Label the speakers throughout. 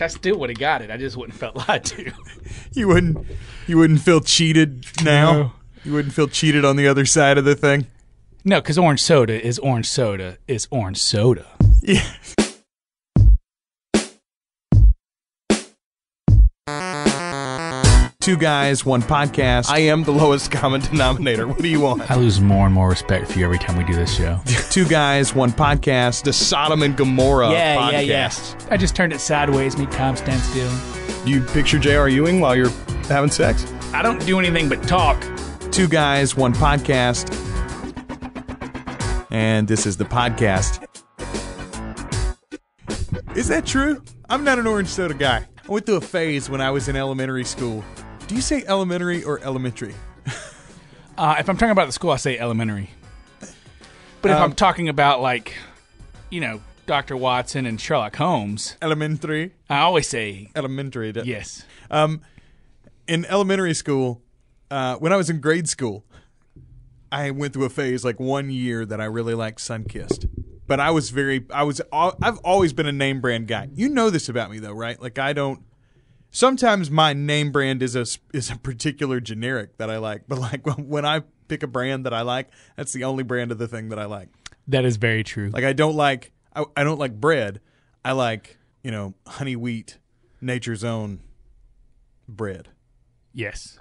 Speaker 1: I still would have got it. I just wouldn't felt lied to.
Speaker 2: You wouldn't you wouldn't feel cheated now.
Speaker 1: No.
Speaker 2: You wouldn't feel cheated on the other side of the thing.
Speaker 1: No, because orange soda is orange soda is orange soda.
Speaker 2: Yeah. Two guys, one podcast. I am the lowest common denominator. What do you want?
Speaker 1: I lose more and more respect for you every time we do this show.
Speaker 2: Two guys, one podcast. The Sodom and Gomorrah
Speaker 1: yeah,
Speaker 2: podcast.
Speaker 1: yeah, yeah. I just turned it sideways. Me, calm, stand still.
Speaker 2: You picture J.R. Ewing while you're having sex?
Speaker 1: I don't do anything but talk.
Speaker 2: Two guys, one podcast. And this is the podcast. Is that true? I'm not an orange soda guy. I went through a phase when I was in elementary school. Do you say elementary or elementary?
Speaker 1: Uh, if I'm talking about the school, I say elementary. But if
Speaker 2: Um,
Speaker 1: I'm talking about like, you know, Dr. Watson and Sherlock Holmes,
Speaker 2: Elementary?
Speaker 1: I always say
Speaker 2: Elementary.
Speaker 1: yes.
Speaker 2: Um, in elementary school, uh, when I was in grade school, I went through a phase like one year that I really liked Sunkist. But I was very, I was, al- I've always been a name brand guy. You know this about me though, right? Like I don't. Sometimes my name brand is a is a particular generic that I like, but like when I pick a brand that I like, that's the only brand of the thing that I like.
Speaker 1: That is very true.
Speaker 2: Like I don't like, I, I don't like bread. I like you know honey wheat, nature's own bread.
Speaker 1: yes.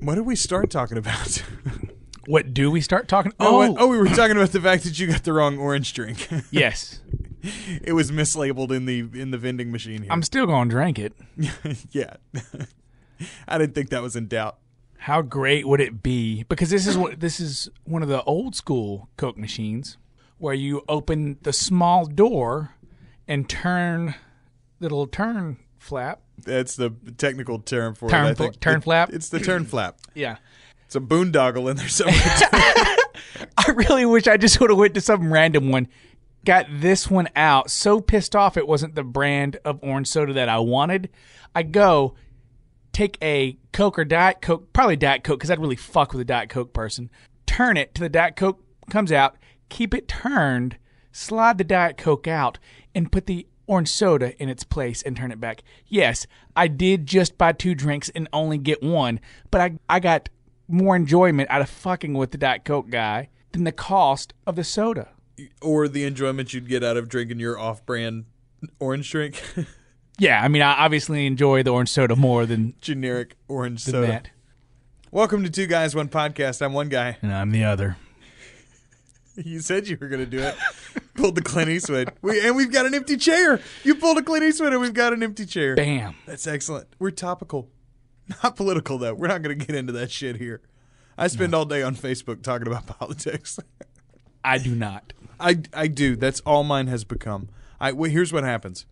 Speaker 2: What did we start talking about?
Speaker 1: What do we start talking?
Speaker 2: oh,
Speaker 1: Oh,
Speaker 2: what- oh, we were talking about the fact that you got the wrong orange drink.
Speaker 1: yes.
Speaker 2: it was mislabeled in the in the vending machine here.
Speaker 1: I'm still going to drink it.
Speaker 2: yeah, I didn't think that was in doubt.
Speaker 1: How great would it be? Because this is what this is one of the old school Coke machines where you open the small door and turn the little turn flap.
Speaker 2: That's the technical term for
Speaker 1: Turn
Speaker 2: it.
Speaker 1: Fl- turn
Speaker 2: It-
Speaker 1: flap?
Speaker 2: It's the turn flap.
Speaker 1: Yeah.
Speaker 2: It's a boondoggle in there somewhere.
Speaker 1: I really wish I just would have went to some random one, got this one out. So pissed off it wasn't the brand of orange soda that I wanted. I go take a Coke or Diet Coke, probably Diet Coke because I'd really fuck with a Diet Coke person. Turn it to the Diet Coke comes out, keep it turned, slide the Diet Coke out, and put the orange soda in its place and turn it back. Yes, I did just buy two drinks and only get one, but I I got more enjoyment out of fucking with the Diet Coke guy than the cost of the soda.
Speaker 2: Or the enjoyment you'd get out of drinking your off-brand orange drink,
Speaker 1: Yeah, I mean, I obviously enjoy the orange soda more than,
Speaker 2: generic orange
Speaker 1: than
Speaker 2: soda.
Speaker 1: that.
Speaker 2: Welcome to Two Guys One Podcast. I'm one guy.
Speaker 1: And I'm the other.
Speaker 2: You said you were going to do it. pulled the Clint Eastwood. We, and we've got an empty chair. You pulled a Clint Eastwood and we've got an empty chair.
Speaker 1: Bam.
Speaker 2: That's excellent. We're topical. Not political, though. We're not going to get into that shit here. I spend all day on Facebook talking about politics.
Speaker 1: I do not.
Speaker 2: I, I do. That's all mine has become. I well, here's what happens.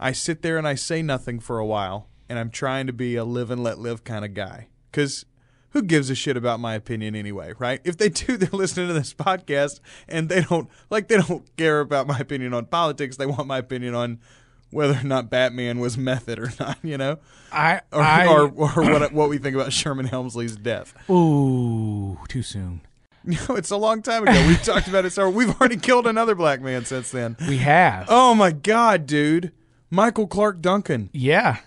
Speaker 2: I sit there and I say nothing for a while, and I'm trying to be a live and let live kind of guy. Because who gives a shit about my opinion anyway, right? If they do, they're listening to this podcast and they don't like they don't care about my opinion on politics. They want my opinion on whether or not Batman was method or not. You know,
Speaker 1: I,
Speaker 2: or
Speaker 1: I
Speaker 2: or, or what what we think about Sherman Hemsley's death.
Speaker 1: ooh, too soon.
Speaker 2: No, it's a long time ago. We've talked about it. So we've already killed another black man since then.
Speaker 1: We have.
Speaker 2: Oh my god, dude. Michael Clarke Duncan.
Speaker 1: Yeah.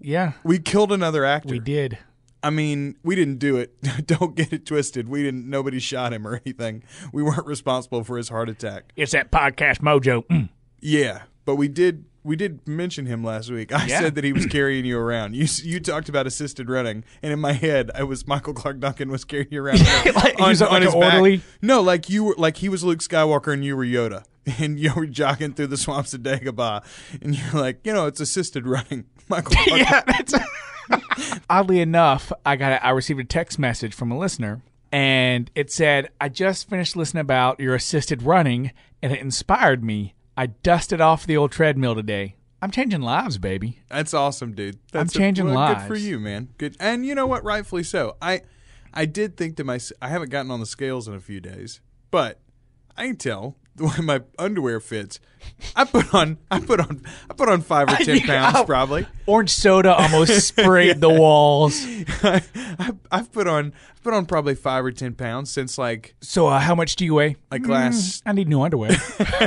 Speaker 1: Yeah,
Speaker 2: We killed another actor.
Speaker 1: we did.
Speaker 2: I mean, we didn't do it. Don't get it twisted. We didn't nobody shot him or anything. We weren't responsible for his heart attack.
Speaker 1: It's that podcast mojo. Mm.
Speaker 2: Yeah, but we did we did mention him last week. I
Speaker 1: Yeah.
Speaker 2: said that he was carrying you around. You you talked about assisted running, and in my head, I was Michael Clarke Duncan was carrying you around
Speaker 1: Like, he was like
Speaker 2: his back.
Speaker 1: orderly?
Speaker 2: No, like you were like he was Luke Skywalker and you were Yoda, and you were jogging through the swamps of Dagobah, and you're like, you know, it's assisted running. Michael Clarke.
Speaker 1: yeah, that's oddly enough, I got a, I received a text message from a listener, and it said, "I just finished listening about your assisted running, and it inspired me. I dusted off the old treadmill today. I'm changing lives, baby.
Speaker 2: That's awesome, dude. That's
Speaker 1: changing
Speaker 2: well, Good for you, man. Good, and you know what? Rightfully so. I, I did think to myself, I haven't gotten on the scales in a few days, but I can tell the way my underwear fits, I put on I put on I put on five or ten pounds
Speaker 1: Oh.
Speaker 2: probably.
Speaker 1: Orange soda almost sprayed the walls.
Speaker 2: I, I've put on I've put on probably five or ten pounds since like
Speaker 1: So, uh, how much do you weigh?
Speaker 2: like last.
Speaker 1: I need new underwear.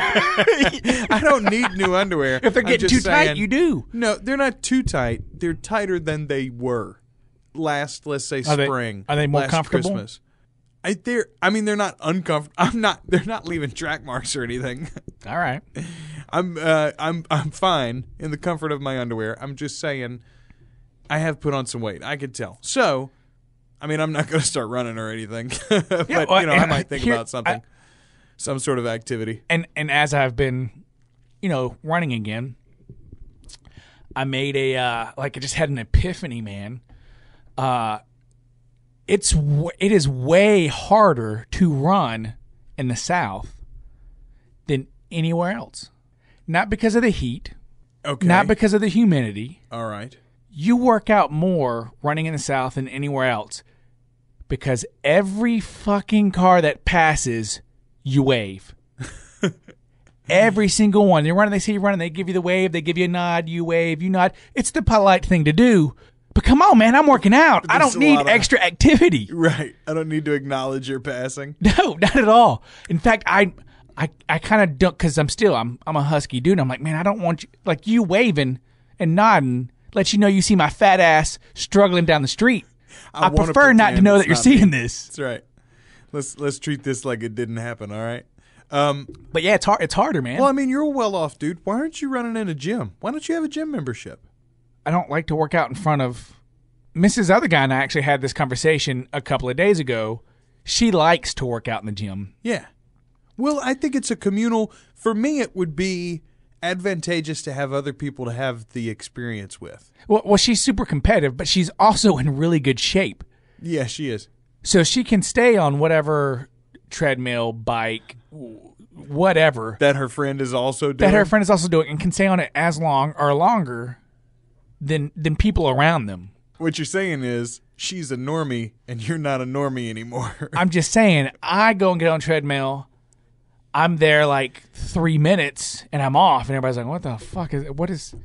Speaker 2: I don't need new underwear.
Speaker 1: if they're getting too tight, you do.
Speaker 2: No, they're not too tight. They're tighter than they were last. Let's say
Speaker 1: Are they-
Speaker 2: spring.
Speaker 1: are they more
Speaker 2: last
Speaker 1: comfortable?
Speaker 2: Christmas. I, they're. I mean, they're not uncomfortable. I'm not. They're not leaving track marks or anything.
Speaker 1: All right.
Speaker 2: I'm. Uh, I'm. I'm fine in the comfort of my underwear. I'm just saying. I have put on some weight. I could tell. So, I mean, I'm not going to start running or anything. but
Speaker 1: well,
Speaker 2: you know, I might think
Speaker 1: here-
Speaker 2: about something, some sort of activity.
Speaker 1: and and as I've been, you know, running again, I made a uh, like I just had an epiphany, man. Uh, it's it is way harder to run in the South than anywhere else. Not because of the heat,
Speaker 2: Okay.
Speaker 1: not because of the humidity.
Speaker 2: All right.
Speaker 1: You work out more running in the South than anywhere else because every fucking car that passes, you wave. every single one. They're running, they see you running, they give you the wave, they give you a nod, you wave, you nod. It's the polite thing to do. But come on, man, I'm working out. I don't need
Speaker 2: of-
Speaker 1: extra activity.
Speaker 2: Right. I don't need to acknowledge your passing.
Speaker 1: No, not at all. In fact, I I I kind of don't because I'm still I'm I'm a husky dude. I'm like, man, I don't want you like you waving and nodding let you know you see my fat ass struggling down the street. I,
Speaker 2: wanna
Speaker 1: prefer not to know that you're
Speaker 2: not me.
Speaker 1: seeing this.
Speaker 2: That's right. Let's let's treat this like it didn't happen. All right. Um,
Speaker 1: But yeah, it's hard. It's harder, man.
Speaker 2: well, I mean, you're a well-off dude. Why aren't you running in a gym? Why don't you have a gym membership?
Speaker 1: I don't like to work out in front of Mrs. Other Guy and I actually had this conversation a couple of days ago. She likes to work out in the gym.
Speaker 2: Yeah. Well, I think it's a communal. For me, it would be advantageous to have other people to have the experience with.
Speaker 1: Well, well, she's super competitive, but she's also in really good shape.
Speaker 2: Yeah, she is.
Speaker 1: So she can stay on whatever treadmill, bike, whatever
Speaker 2: That her friend is also doing.
Speaker 1: that her friend is also doing and can stay on it as long or longer than than people around them.
Speaker 2: what you're saying is she's a normie and you're not a normie anymore.
Speaker 1: I'm just saying, I go and get on treadmill. I'm there like three minutes and I'm off, and everybody's like, "What the fuck is? What is?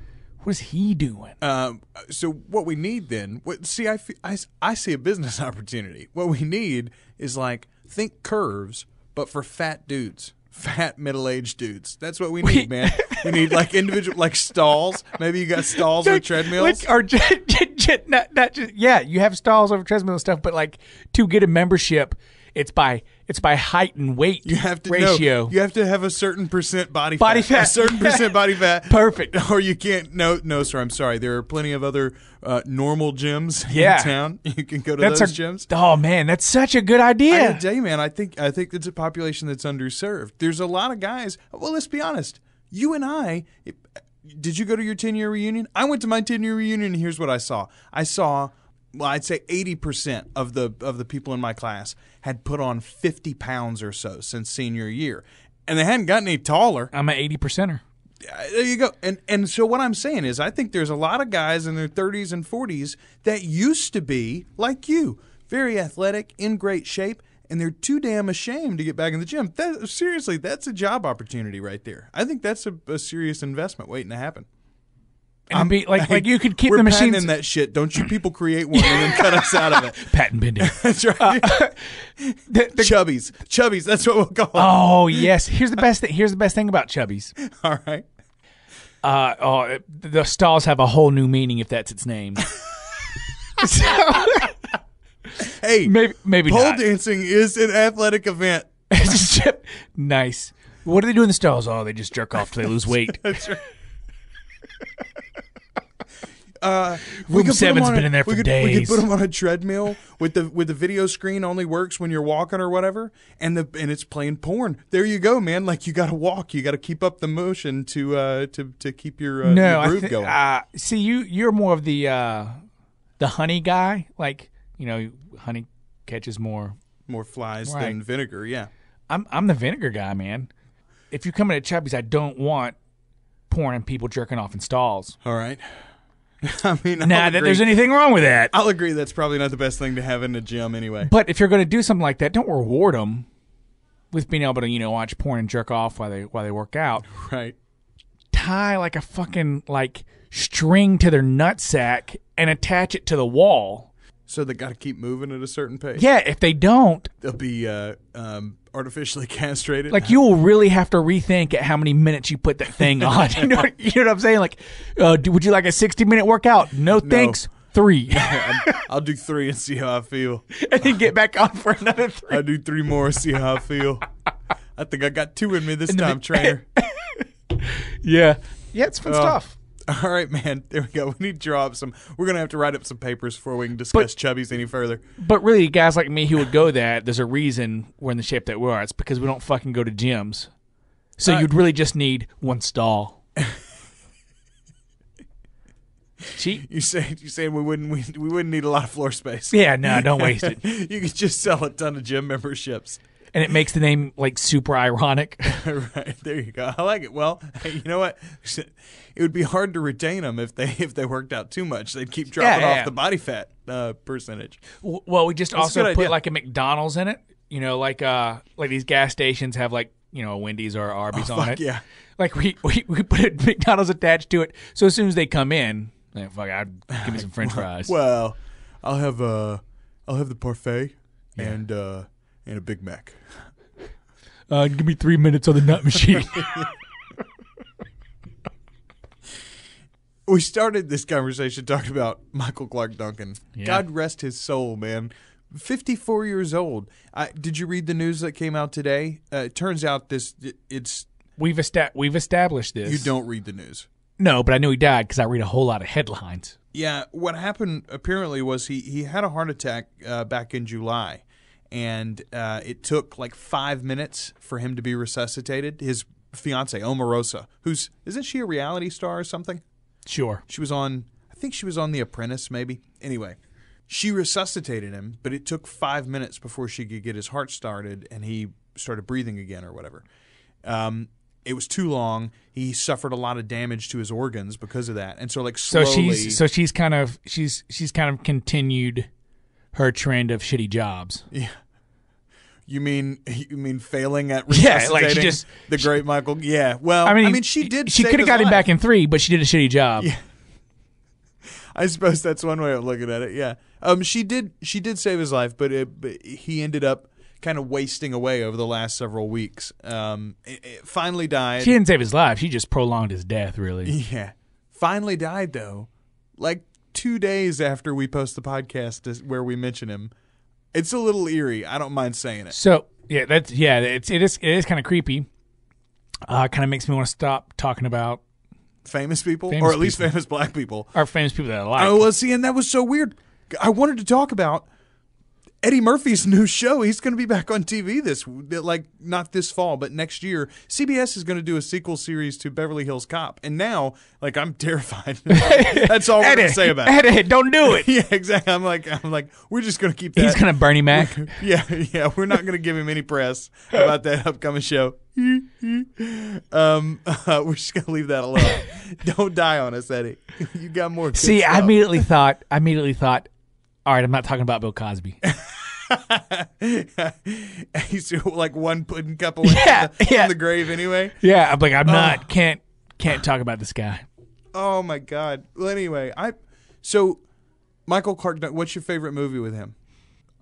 Speaker 1: What is he doing?"
Speaker 2: Um, so what we need then? What, see, I, I, I see a business opportunity. What we need is like think curves, but for fat dudes, fat middle aged dudes. That's what we need, man. We need like individual like stalls. Maybe you got stalls or treadmills.
Speaker 1: Like, or j- j- j- not, not just yeah, you have stalls over treadmill and stuff, but like to get a membership, it's by it's by height and weight
Speaker 2: you have to
Speaker 1: ratio.
Speaker 2: No, you have to have a certain percent body
Speaker 1: Body
Speaker 2: fat,
Speaker 1: fat.
Speaker 2: a certain percent body fat.
Speaker 1: Perfect.
Speaker 2: Or you can't. No, no, sir. I'm sorry. There are plenty of other uh, normal gyms
Speaker 1: Yeah.
Speaker 2: in town. You can go to
Speaker 1: That's
Speaker 2: those
Speaker 1: a,
Speaker 2: gyms.
Speaker 1: Oh man, that's such a good idea.
Speaker 2: gotta tell you, man, I think I think it's a population that's underserved. There's a lot of guys. Well, let's be honest. You and I. It, did you go to your 10 year reunion? I went to my 10 year reunion, and here's what I saw. I saw, well, I'd say 80 percent of the of the people in my class had put on 50 pounds or so since senior year, and they hadn't gotten any taller.
Speaker 1: I'm an eighty percenter.
Speaker 2: There you go. And and so what I'm saying is I think there's a lot of guys in their 30s and 40s that used to be like you, very athletic, in great shape, and they're too damn ashamed to get back in the gym. That, seriously, that's a job opportunity right there. I think that's a, a serious investment waiting to happen.
Speaker 1: It'd be like like you could keep
Speaker 2: We're
Speaker 1: the machines
Speaker 2: patenting that shit. Don't you people create one and then cut us out of it.
Speaker 1: patent pending.
Speaker 2: That's right.
Speaker 1: The- the-
Speaker 2: Chubbies. Chubbies. That's what we'll call
Speaker 1: oh yes, here's the best thing. Here's the best thing about chubbies.
Speaker 2: All right.
Speaker 1: Uh, oh, the stalls have a whole new meaning if that's its name. so,
Speaker 2: Hey,
Speaker 1: maybe maybe
Speaker 2: pole
Speaker 1: not.
Speaker 2: dancing is an athletic event.
Speaker 1: Nice. What do they do in the stalls? Oh, they just jerk off till they lose weight.
Speaker 2: That's right. Uh,
Speaker 1: Room
Speaker 2: put 'em
Speaker 1: seven's been
Speaker 2: a-
Speaker 1: in there for
Speaker 2: we could, We could put them on a treadmill with the with the video screen only works when you're walking or whatever, and the and it's playing porn. There you go, man. Like you got to walk, you got to keep up the motion to uh to to keep your, uh,
Speaker 1: no,
Speaker 2: your
Speaker 1: I
Speaker 2: groove
Speaker 1: thi-
Speaker 2: going.
Speaker 1: uh, see you. You're more of the uh, the honey guy. Like you know, honey catches more.
Speaker 2: More flies
Speaker 1: right.
Speaker 2: than vinegar. Yeah.
Speaker 1: I'm I'm the vinegar guy, man. If you're coming to Chubby's, I don't want porn and people jerking off in stalls.
Speaker 2: All right. I mean,
Speaker 1: Not
Speaker 2: I'll
Speaker 1: that
Speaker 2: agree.
Speaker 1: there's anything wrong with that.
Speaker 2: I'll agree that's probably not the best thing to have in a gym anyway.
Speaker 1: But if you're going to do something like that, don't reward them. with being able to you know watch porn and jerk off while they while they work out,
Speaker 2: Right.
Speaker 1: tie like a fucking like string to their nutsack and attach it to the wall.
Speaker 2: So they got to keep moving at a certain pace.
Speaker 1: Yeah, if they don't,
Speaker 2: They'll be uh, um, artificially castrated.
Speaker 1: like you will really have to rethink at how many minutes you put that thing on. you know, what- you know what I'm saying? Like, uh, do, would you like a 60 minute workout? No, thanks. Three,
Speaker 2: I'll do three and see how I feel.
Speaker 1: and then get back on for another three.
Speaker 2: I'll do three more, and see how I feel. I think I got two in me this
Speaker 1: the
Speaker 2: time, trainer.
Speaker 1: Yeah, yeah, it's fun
Speaker 2: Oh.
Speaker 1: stuff.
Speaker 2: All right, man. There we go. We need to draw up some. We're gonna have to write up some papers before we can discuss chubbies any further.
Speaker 1: But really, guys like me who would go that, there's a reason we're in the shape that we are. It's because we don't fucking go to gyms. So
Speaker 2: Uh,
Speaker 1: you'd really just need one stall. Cheap.
Speaker 2: You say you saying we wouldn't we, we wouldn't need a lot of floor space.
Speaker 1: Yeah, no, don't waste it.
Speaker 2: you could just sell a ton of gym memberships.
Speaker 1: And it makes the name like super ironic.
Speaker 2: right there you go. I like it. Well, you know what? It would be hard to retain them if they if they worked out too much. They'd keep dropping
Speaker 1: Yeah,
Speaker 2: off
Speaker 1: yeah.
Speaker 2: the body fat uh, percentage.
Speaker 1: Well, we just
Speaker 2: That's
Speaker 1: also put like a McDonald's in it. You know, like uh, like these gas stations have like you know a Wendy's or Arby's on
Speaker 2: Oh, Fuck
Speaker 1: it.
Speaker 2: yeah.
Speaker 1: Like we, we we put a McDonald's attached to it, so as soon as they come in, like, fuck, I'd give me some French fries.
Speaker 2: Well, I'll have uh I'll have the parfait and uh and a Big Mac.
Speaker 1: Uh, give me three minutes on the nut machine.
Speaker 2: We started this conversation talking about Michael Clarke Duncan.
Speaker 1: Yeah.
Speaker 2: God rest his soul, man. 54 years old. I, did you read the news that came out today? Uh, it turns out this it's
Speaker 1: we've esta- we've established this.
Speaker 2: you don't read the news.
Speaker 1: No, but I knew he died because I read a whole lot of headlines.
Speaker 2: Yeah, what happened apparently was he he had a heart attack uh, back in July, and uh, it took like five minutes for him to be resuscitated. His fiance Omarosa, who's isn't she a reality star or something?
Speaker 1: Sure.
Speaker 2: She was on, I think she was on The Apprentice, maybe. Anyway, she resuscitated him, but it took five minutes before she could get his heart started and he started breathing again or whatever. Um, it was too long. He suffered a lot of damage to his organs because of that, and so like
Speaker 1: So she's so she's kind of she's she's kind of continued her trend of shitty jobs.
Speaker 2: yeah. You mean you mean failing at
Speaker 1: Yeah, like she just-
Speaker 2: the great Michael? Yeah. Well,
Speaker 1: I mean, I mean,
Speaker 2: she did.
Speaker 1: She could have got him back in three, but she did a shitty job.
Speaker 2: Yeah. I suppose that's one way of looking at it. Yeah. Um. She did. She did save his life, but, it, but he ended up kind of wasting away over the last several weeks. Um. It, it finally died.
Speaker 1: She didn't save his life. She just prolonged his death. Really.
Speaker 2: yeah. Finally died though. Like two days after we post the podcast where we mention him. It's a little eerie. I don't mind saying it.
Speaker 1: So yeah, that's yeah. It's it is it is kind of creepy. Uh, kind of makes me want to stop talking about
Speaker 2: Famous people,
Speaker 1: Famous
Speaker 2: or at least
Speaker 1: people.
Speaker 2: famous black people.
Speaker 1: our famous people that I like.
Speaker 2: Oh, well, see, and that was so weird. I wanted to talk about Eddie Murphy's new show. He's going to be back on TV this, like, not this fall, but next year. CBS is going to do a sequel series to Beverly Hills Cop, and now, like, I'm terrified. That's all we're going to say about it.
Speaker 1: Eddie, don't do it.
Speaker 2: Yeah, exactly. I'm like, I'm like, we're just going to keep that.
Speaker 1: He's gonna Bernie Mac.
Speaker 2: yeah, yeah. We're not going to give him any press about that upcoming show. um, we're just going to leave that alone. Don't die on us, Eddie. You got more.
Speaker 1: See, I immediately thought. I immediately thought. All right, I'm not talking about Bill Cosby.
Speaker 2: He's like one pudding cup away
Speaker 1: Yeah,
Speaker 2: from, the,
Speaker 1: yeah.
Speaker 2: from the grave anyway.
Speaker 1: Yeah, I'm like I'm not. Can't can't talk about this guy.
Speaker 2: Oh my god. Well, anyway, I so Michael Clarke. What's your favorite movie with him?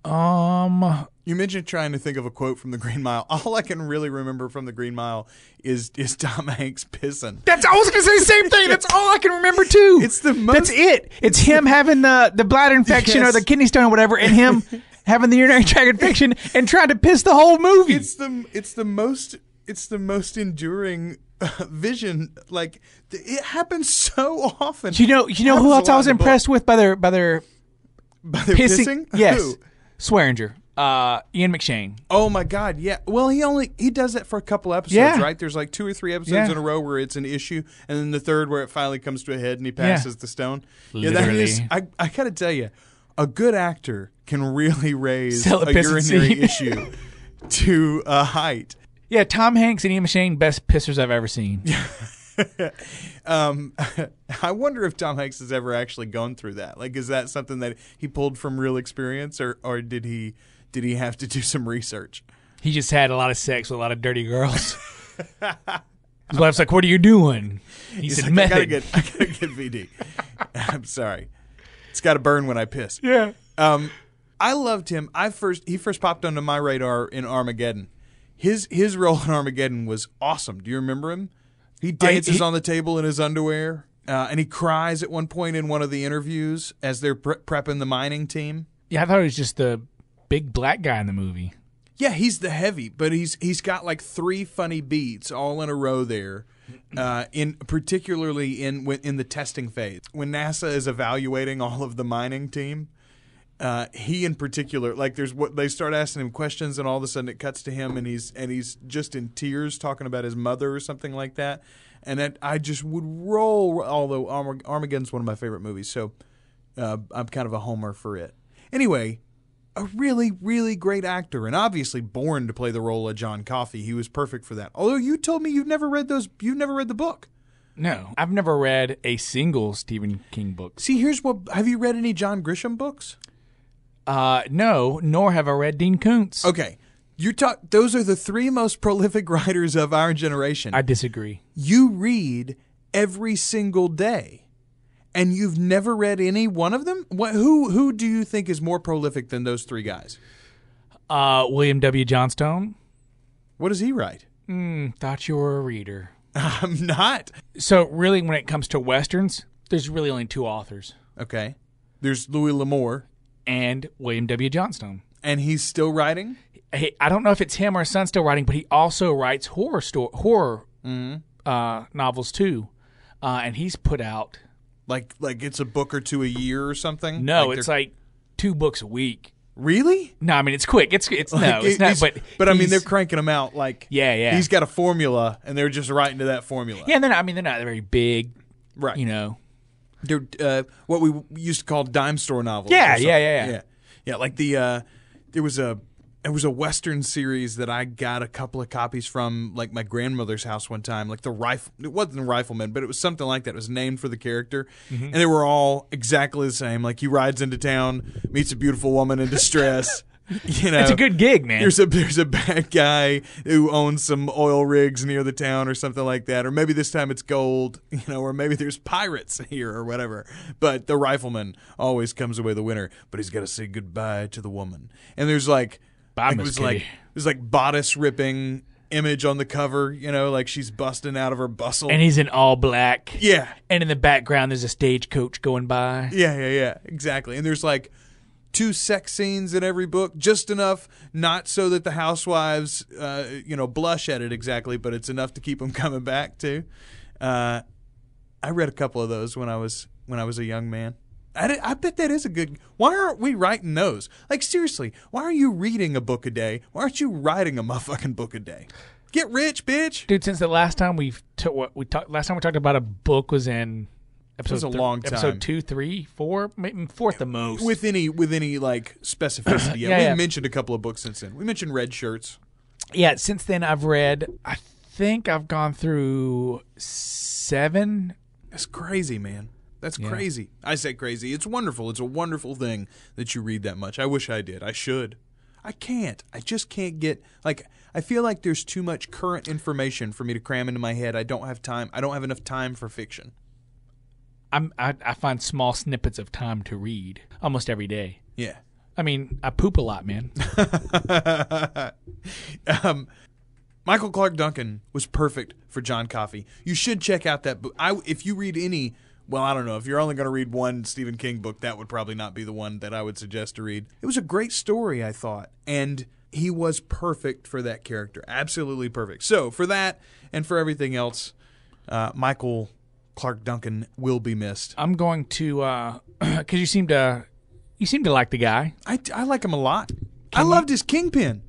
Speaker 1: Um,
Speaker 2: You mentioned trying to think of a quote from The Green Mile. All I can really remember from The Green Mile is is Tom Hanks pissing.
Speaker 1: that's I was gonna say the same thing. That's all I can remember too.
Speaker 2: It's the most.
Speaker 1: That's it. It's him having the the bladder infection or the kidney stone or whatever, and him having the urinary tract infection and trying to piss the whole movie.
Speaker 2: It's the it's the most it's the most enduring uh, vision. Like it happens so often.
Speaker 1: you know, you know who else I was
Speaker 2: in the book.
Speaker 1: impressed with by their by their
Speaker 2: By their
Speaker 1: pissing?
Speaker 2: pissing?
Speaker 1: Yes,
Speaker 2: Who?
Speaker 1: Swearengen, uh, Ian McShane.
Speaker 2: Oh my God! Yeah. Well, he only he does that for a couple episodes,
Speaker 1: Yeah.
Speaker 2: right? There's like two or three episodes
Speaker 1: Yeah.
Speaker 2: in a row where it's an issue, and then the third where it finally comes to a head and he passes the stone. Yeah, that is.
Speaker 1: Literally.
Speaker 2: I I gotta tell you, a good actor can really raise
Speaker 1: Sell a
Speaker 2: urinary issue to a height.
Speaker 1: Yeah, Tom Hanks and Ian McShane, best pissers I've ever seen.
Speaker 2: Um, I wonder if Tom Hanks has ever actually gone through that. Like, is that something that he pulled from real experience, or or did he did he have to do some research?
Speaker 1: He just had a lot of sex with a lot of dirty girls. His wife's like, "What are you doing?" He
Speaker 2: He's
Speaker 1: said,
Speaker 2: like, I gotta get, I gotta get VD. I'm sorry. It's got to burn when I piss.
Speaker 1: yeah.
Speaker 2: Um, I loved him. I first he first popped onto my radar in Armageddon. His his role in Armageddon was awesome. Do you remember him? He dances
Speaker 1: he-
Speaker 2: on the table in his underwear, uh, and he cries at one point in one of the interviews as they're pre- prepping the mining team.
Speaker 1: Yeah, I thought he was just the big black guy in the movie.
Speaker 2: Yeah, he's the heavy, but he's he's got like three funny beats all in a row there. Uh, in particularly in in the testing phase when NASA is evaluating all of the mining team, uh, he in particular like there's what they start asking him questions and all of a sudden it cuts to him and he's and he's just in tears talking about his mother or something like that, and that I just would roll. Although Armageddon's one of my favorite movies, so uh, I'm kind of a homer for it. Anyway, a really, really great actor, and obviously born to play the role of John Coffey. He was perfect for that. Although you told me you've never read those, you've never read the book.
Speaker 1: No, I've never read a single Stephen King book.
Speaker 2: See, here's what. Have you read any John Grisham books?
Speaker 1: Uh, no, nor have I read Dean Koontz.
Speaker 2: Okay, you talk. Those are the three most prolific writers of our generation.
Speaker 1: I disagree.
Speaker 2: you read every single day, and you've never read any one of them. What? Who? Who do you think is more prolific than those three guys?
Speaker 1: Uh, William W. Johnstone.
Speaker 2: What does he write?
Speaker 1: Hmm, thought you were a reader.
Speaker 2: I'm not.
Speaker 1: So really, when it comes to westerns, there's really only two authors,
Speaker 2: Okay. There's Louis L'Amour,
Speaker 1: and William W. Johnstone.
Speaker 2: and he's still writing.
Speaker 1: Hey, I don't know if it's him or his son still writing, but he also writes horror sto- horror uh, novels too, uh, and he's put out.
Speaker 2: Like like it's a book or two a year or something.
Speaker 1: No,
Speaker 2: Like
Speaker 1: it's like two books a week.
Speaker 2: really.
Speaker 1: No, I mean it's quick. It's it's no, it's not. But
Speaker 2: but I mean they're cranking them out like
Speaker 1: Yeah, yeah.
Speaker 2: He's got a formula and they're just writing to that formula.
Speaker 1: yeah. They're not. I mean they're not very big.
Speaker 2: right.
Speaker 1: You know.
Speaker 2: They're uh, what we used to call dime store novels.
Speaker 1: Yeah, yeah, yeah, yeah.
Speaker 2: yeah, yeah. Like the uh, there was a it was a western series that I got a couple of copies from like my grandmother's house one time. Like the rifle, it wasn't the rifleman, but it was something like that. It was named for the character,
Speaker 1: Mm-hmm.
Speaker 2: and they were all exactly the same. Like he rides into town, meets a beautiful woman in distress. You know,
Speaker 1: It's a good gig, man.
Speaker 2: there's a there's a bad guy who owns some oil rigs near the town or something like that, or maybe this time it's gold, you know, or maybe there's pirates here or whatever. But the rifleman always comes away the winner, but he's got to say goodbye to the woman. And there's like, like, it was like
Speaker 1: Kitty.
Speaker 2: it was like bodice ripping image on the cover, you know, like she's busting out of her bustle.
Speaker 1: and he's in all black.
Speaker 2: yeah,
Speaker 1: And in the background, there's a stagecoach going by.
Speaker 2: Yeah, yeah, yeah, exactly. And there's like two sex scenes in every book, just enough not so that the housewives, uh, you know, blush at it exactly, but it's enough to keep them coming back to. Uh, I read a couple of those when I was when I was a young man. I, I bet that is a good. Why aren't we writing those? Like seriously, why are you reading a book a day? Why aren't you writing a motherfucking book a day? Get rich, bitch.
Speaker 1: Dude, since the last time we've t- what we talked last time we talked about a book was in episode
Speaker 2: was a long time.
Speaker 1: episode two, three, four, maybe fourth the most.
Speaker 2: With any with any like specificity, yeah,
Speaker 1: Yeah,
Speaker 2: we
Speaker 1: yeah.
Speaker 2: mentioned a couple of books since then. We mentioned red shirts.
Speaker 1: yeah, since then I've read. I think I've gone through seven.
Speaker 2: That's crazy, man. That's crazy. I say crazy. It's wonderful. It's a wonderful thing that you read that much. I wish I did. I should. I can't. I just can't get like I feel like there's too much current information for me to cram into my head. I don't have time. I don't have enough time for fiction.
Speaker 1: I'm I, I find small snippets of time to read almost every day.
Speaker 2: Yeah.
Speaker 1: I mean, I poop a lot, man.
Speaker 2: um, Michael Clarke Duncan was perfect for John Coffey. You should check out that book. I, if you read any, well, I don't know. If you're only going to read one Stephen King book, that would probably not be the one that I would suggest to read. It was a great story, I thought, and he was perfect for that character. Absolutely perfect. So for that and for everything else, uh, Michael Clarke Duncan will be missed.
Speaker 1: I'm going to uh, because you seem to you seem to like the guy.
Speaker 2: I, I like him a lot. I loved his Kingpin.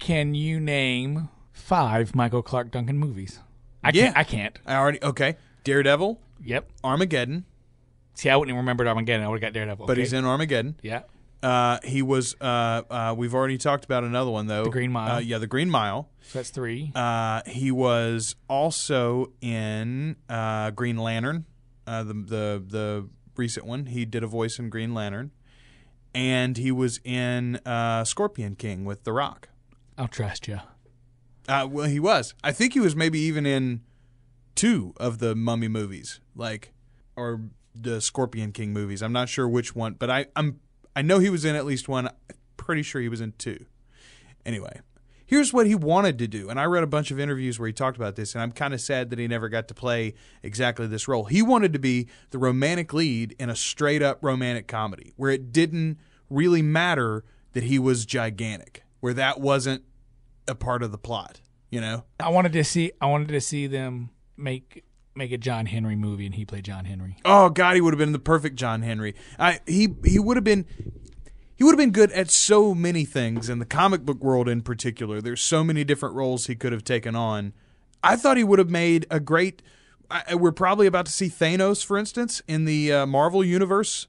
Speaker 1: Can you name five Michael Clarke Duncan movies? I
Speaker 2: Yeah.
Speaker 1: can't. I can't.
Speaker 2: I already okay. Daredevil,
Speaker 1: Yep.
Speaker 2: Armageddon,
Speaker 1: See, I wouldn't even remember Armageddon. I would have got Daredevil.
Speaker 2: but
Speaker 1: okay.
Speaker 2: he's in Armageddon.
Speaker 1: Yeah.
Speaker 2: Uh, he was. Uh, uh, we've already talked about another one though. The
Speaker 1: Green Mile.
Speaker 2: Uh, yeah, the Green Mile.
Speaker 1: So that's three.
Speaker 2: Uh, he was also in uh, Green Lantern, uh, the the the recent one. He did a voice in Green Lantern, and he was in uh, Scorpion King with The Rock.
Speaker 1: I'll trust you.
Speaker 2: Uh, well, he was. I think he was maybe even in two of the Mummy movies, like or the Scorpion King movies. I'm not sure which one, but I I'm I know he was in at least one. I'm pretty sure he was in two. Anyway, here's what he wanted to do, and I read a bunch of interviews where he talked about this, and I'm kind of sad that he never got to play exactly this role. He wanted to be the romantic lead in a straight up romantic comedy where it didn't really matter that he was gigantic, where that wasn't a part of the plot. You know,
Speaker 1: I wanted to see. I wanted to see them make make a John Henry movie, and he played John Henry.
Speaker 2: Oh God, he would have been the perfect John Henry. I he he would have been he would have been good at so many things in the comic book world in particular. There's so many different roles he could have taken on. I thought he would have made a great. I, we're probably about to see Thanos, for instance, in the uh, Marvel universe.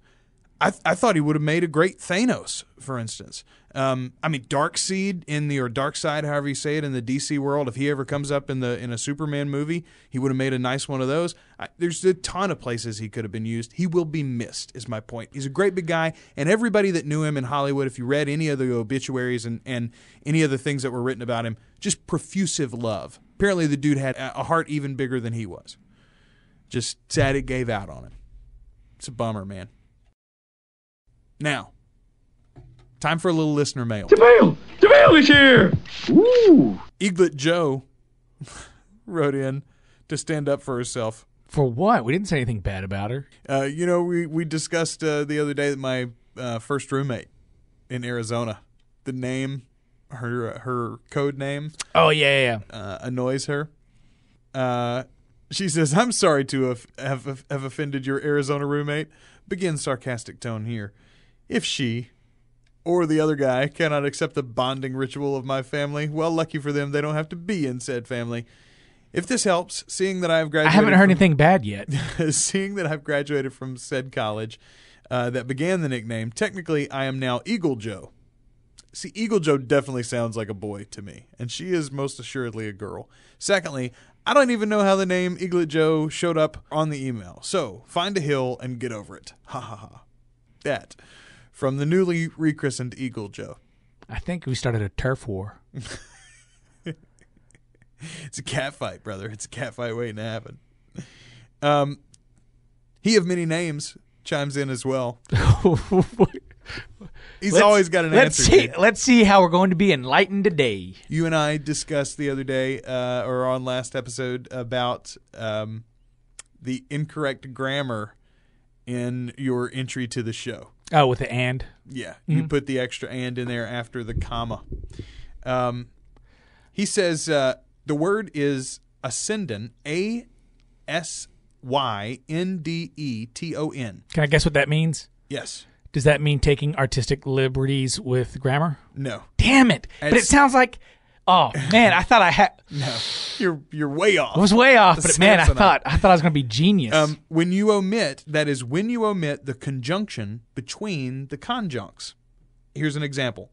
Speaker 2: I, I thought he would have made a great Thanos, for instance. Um, I mean, Dark Seed in the or Dark Side, however you say it, in the DC world. If he ever comes up in the in a Superman movie, he would have made a nice one of those. I, there's a ton of places he could have been used. He will be missed, is my point. He's a great big guy, and everybody that knew him in Hollywood, if you read any of the obituaries and and any of the things that were written about him, just profusive love. Apparently, the dude had a heart even bigger than he was. Just sad it gave out on him. It's a bummer, man. Now, time for a little listener mail.
Speaker 3: DeVale! DeVale is here! Ooh!
Speaker 2: Eaglet Joe wrote in to stand up for herself.
Speaker 1: For what? We didn't say anything bad about her.
Speaker 2: Uh, you know, we we discussed uh, the other day that my uh, first roommate in Arizona, the name, her her code name,
Speaker 1: Oh yeah, yeah.
Speaker 2: uh, annoys her. Uh, she says, "I'm sorry to have, have have offended your Arizona roommate." Begin sarcastic tone here. If she or the other guy cannot accept the bonding ritual of my family, well, lucky for them, they don't have to be in said family. If this helps, seeing that I have graduated, I
Speaker 1: haven't heard
Speaker 2: from-
Speaker 1: anything bad yet.
Speaker 2: seeing that I've graduated from said college uh, that began the nickname, technically I am now Eagle Joe. See, Eagle Joe definitely sounds like a boy to me, and she is most assuredly a girl. Secondly, I don't even know how the name Eaglet Joe showed up on the email. So find a hill and get over it. Ha ha ha. That from the newly rechristened Eagle Joe.
Speaker 1: I think we started a turf war.
Speaker 2: It's a cat fight, brother. It's a cat fight waiting to happen. Um, he of many names chimes in as well. He's
Speaker 1: Let's-
Speaker 2: always got an
Speaker 1: let's
Speaker 2: answer.
Speaker 1: see. Let's see how we're going to be enlightened today.
Speaker 2: You and I discussed the other day, uh, or on last episode, about um, the incorrect grammar in your entry to the show.
Speaker 1: Oh, with the and.
Speaker 2: Yeah, you put the extra and in there after the comma. Um, he says uh, the word is ascendant, A S Y N D E T O N.
Speaker 1: Can I guess what that means?
Speaker 2: Yes.
Speaker 1: Does that mean taking artistic liberties with grammar?
Speaker 2: No.
Speaker 1: Damn it! but it sounds like. Oh man, I thought I had.
Speaker 2: No. You're you're way off.
Speaker 1: I was way off, but man, I thought I thought I was going to be genius.
Speaker 2: Um, when you omit, that is when you omit the conjunction between the conjuncts. Here's an example.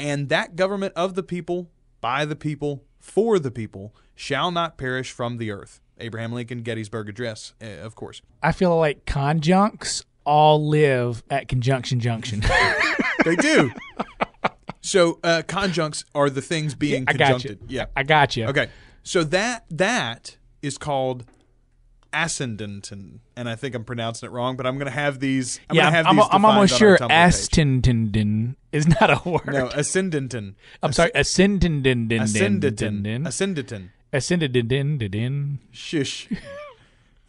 Speaker 2: And that government of the people, by the people, for the people, shall not perish from the earth. Abraham Lincoln Gettysburg Address, uh, of course.
Speaker 1: I feel like conjuncts all live at Conjunction Junction.
Speaker 2: They do. so uh, conjuncts are the things being
Speaker 1: I got you.
Speaker 2: conjuncted. Yeah.
Speaker 1: I got you.
Speaker 2: Okay. So that that is called ascendanton, and I think I'm pronouncing it wrong, but I'm going to have these. I'm
Speaker 1: yeah,
Speaker 2: have
Speaker 1: I'm,
Speaker 2: these.
Speaker 1: I'm almost sure
Speaker 2: on our Tumblr page.
Speaker 1: ascendenden is not a word.
Speaker 2: No, ascendanton.
Speaker 1: I'm sorry, ascendenden.
Speaker 2: Ascendaton. Ascendaton.
Speaker 1: Ascendenden.
Speaker 2: Shush.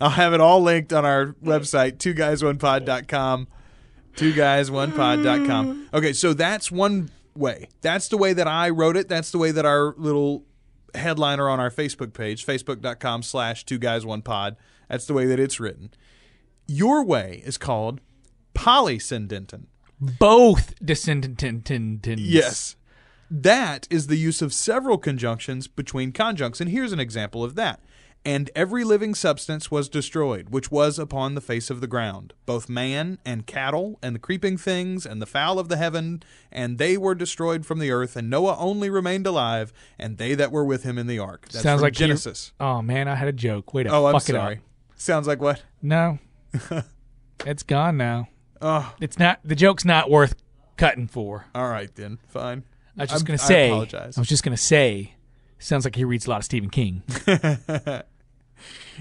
Speaker 2: I'll have it all linked on our website, two guys one pod.com. Two guys one pod.com. Okay, so that's one way. That's the way that I wrote it. That's the way that our little headliner on our Facebook page, facebook.com slash two guys one pod. That's the way that it's written. Your way is called polyscendenton.
Speaker 1: Both descendantons.
Speaker 2: Yes. That is the use of several conjunctions between conjuncts. And here's an example of that. And every living substance was destroyed, which was upon the face of the ground, both man and cattle, and the creeping things, and the fowl of the heaven, and they were destroyed from the earth, and Noah only remained alive, and they that were with him in the ark. That's
Speaker 1: Sounds like you-
Speaker 2: Genesis.
Speaker 1: Oh man, I had a joke. Wait a
Speaker 2: Oh, I'm sorry. Sounds like what?
Speaker 1: No, it's gone now.
Speaker 2: Oh,
Speaker 1: It's not. The joke's not worth cutting for.
Speaker 2: all right then. Fine.
Speaker 1: I was just
Speaker 2: I'm-
Speaker 1: gonna say.
Speaker 2: I apologize.
Speaker 1: I was just gonna say. Sounds like he reads a lot of Stephen King.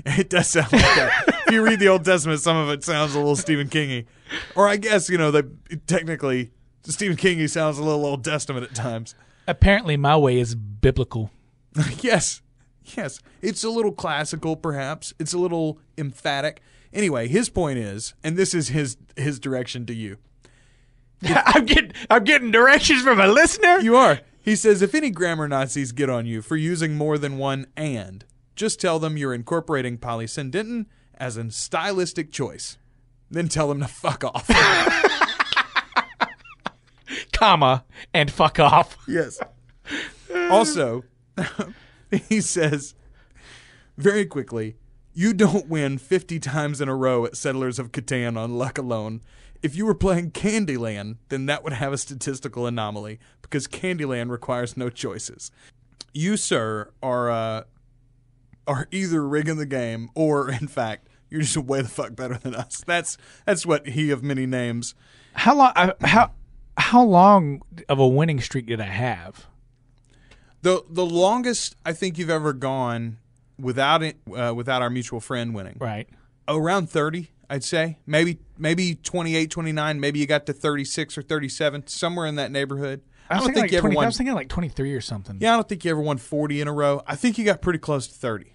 Speaker 2: It does sound like that. if you read the Old Testament, some of it sounds a little Stephen Kingy. Or I guess, you know, that technically Stephen Kingy sounds a little Old Testament at times.
Speaker 1: Apparently, my way is biblical.
Speaker 2: yes. Yes. It's a little classical, perhaps. It's a little emphatic. Anyway, his point is, and this is his his direction to you.
Speaker 1: I'm getting I'm getting directions from a listener.
Speaker 2: You are. He says if any grammar Nazis get on you for using more than one and, just tell them you're incorporating polysyndeton as a stylistic choice. Then tell them to fuck off.
Speaker 1: comma and fuck off.
Speaker 2: yes. Also, he says very quickly, you don't win 50 times in a row at Settlers of Catan on luck alone. If you were playing Candyland, then that would have a statistical anomaly because Candyland requires no choices. You, sir, are uh, are either rigging the game or, in fact, you're just way the fuck better than us. That's that's what he of many names.
Speaker 1: How long? How how long of a winning streak did I have?
Speaker 2: The the longest I think you've ever gone without it uh, without our mutual friend winning.
Speaker 1: Right.
Speaker 2: Around 30, I'd say. Maybe maybe 28, 29, maybe you got to 36 or 37, somewhere in that neighborhood. I,
Speaker 1: was
Speaker 2: don't think you
Speaker 1: like
Speaker 2: ever won
Speaker 1: I was thinking like 23 or something.
Speaker 2: Yeah, I don't think you ever won 40 in a row. I think you got pretty close to 30.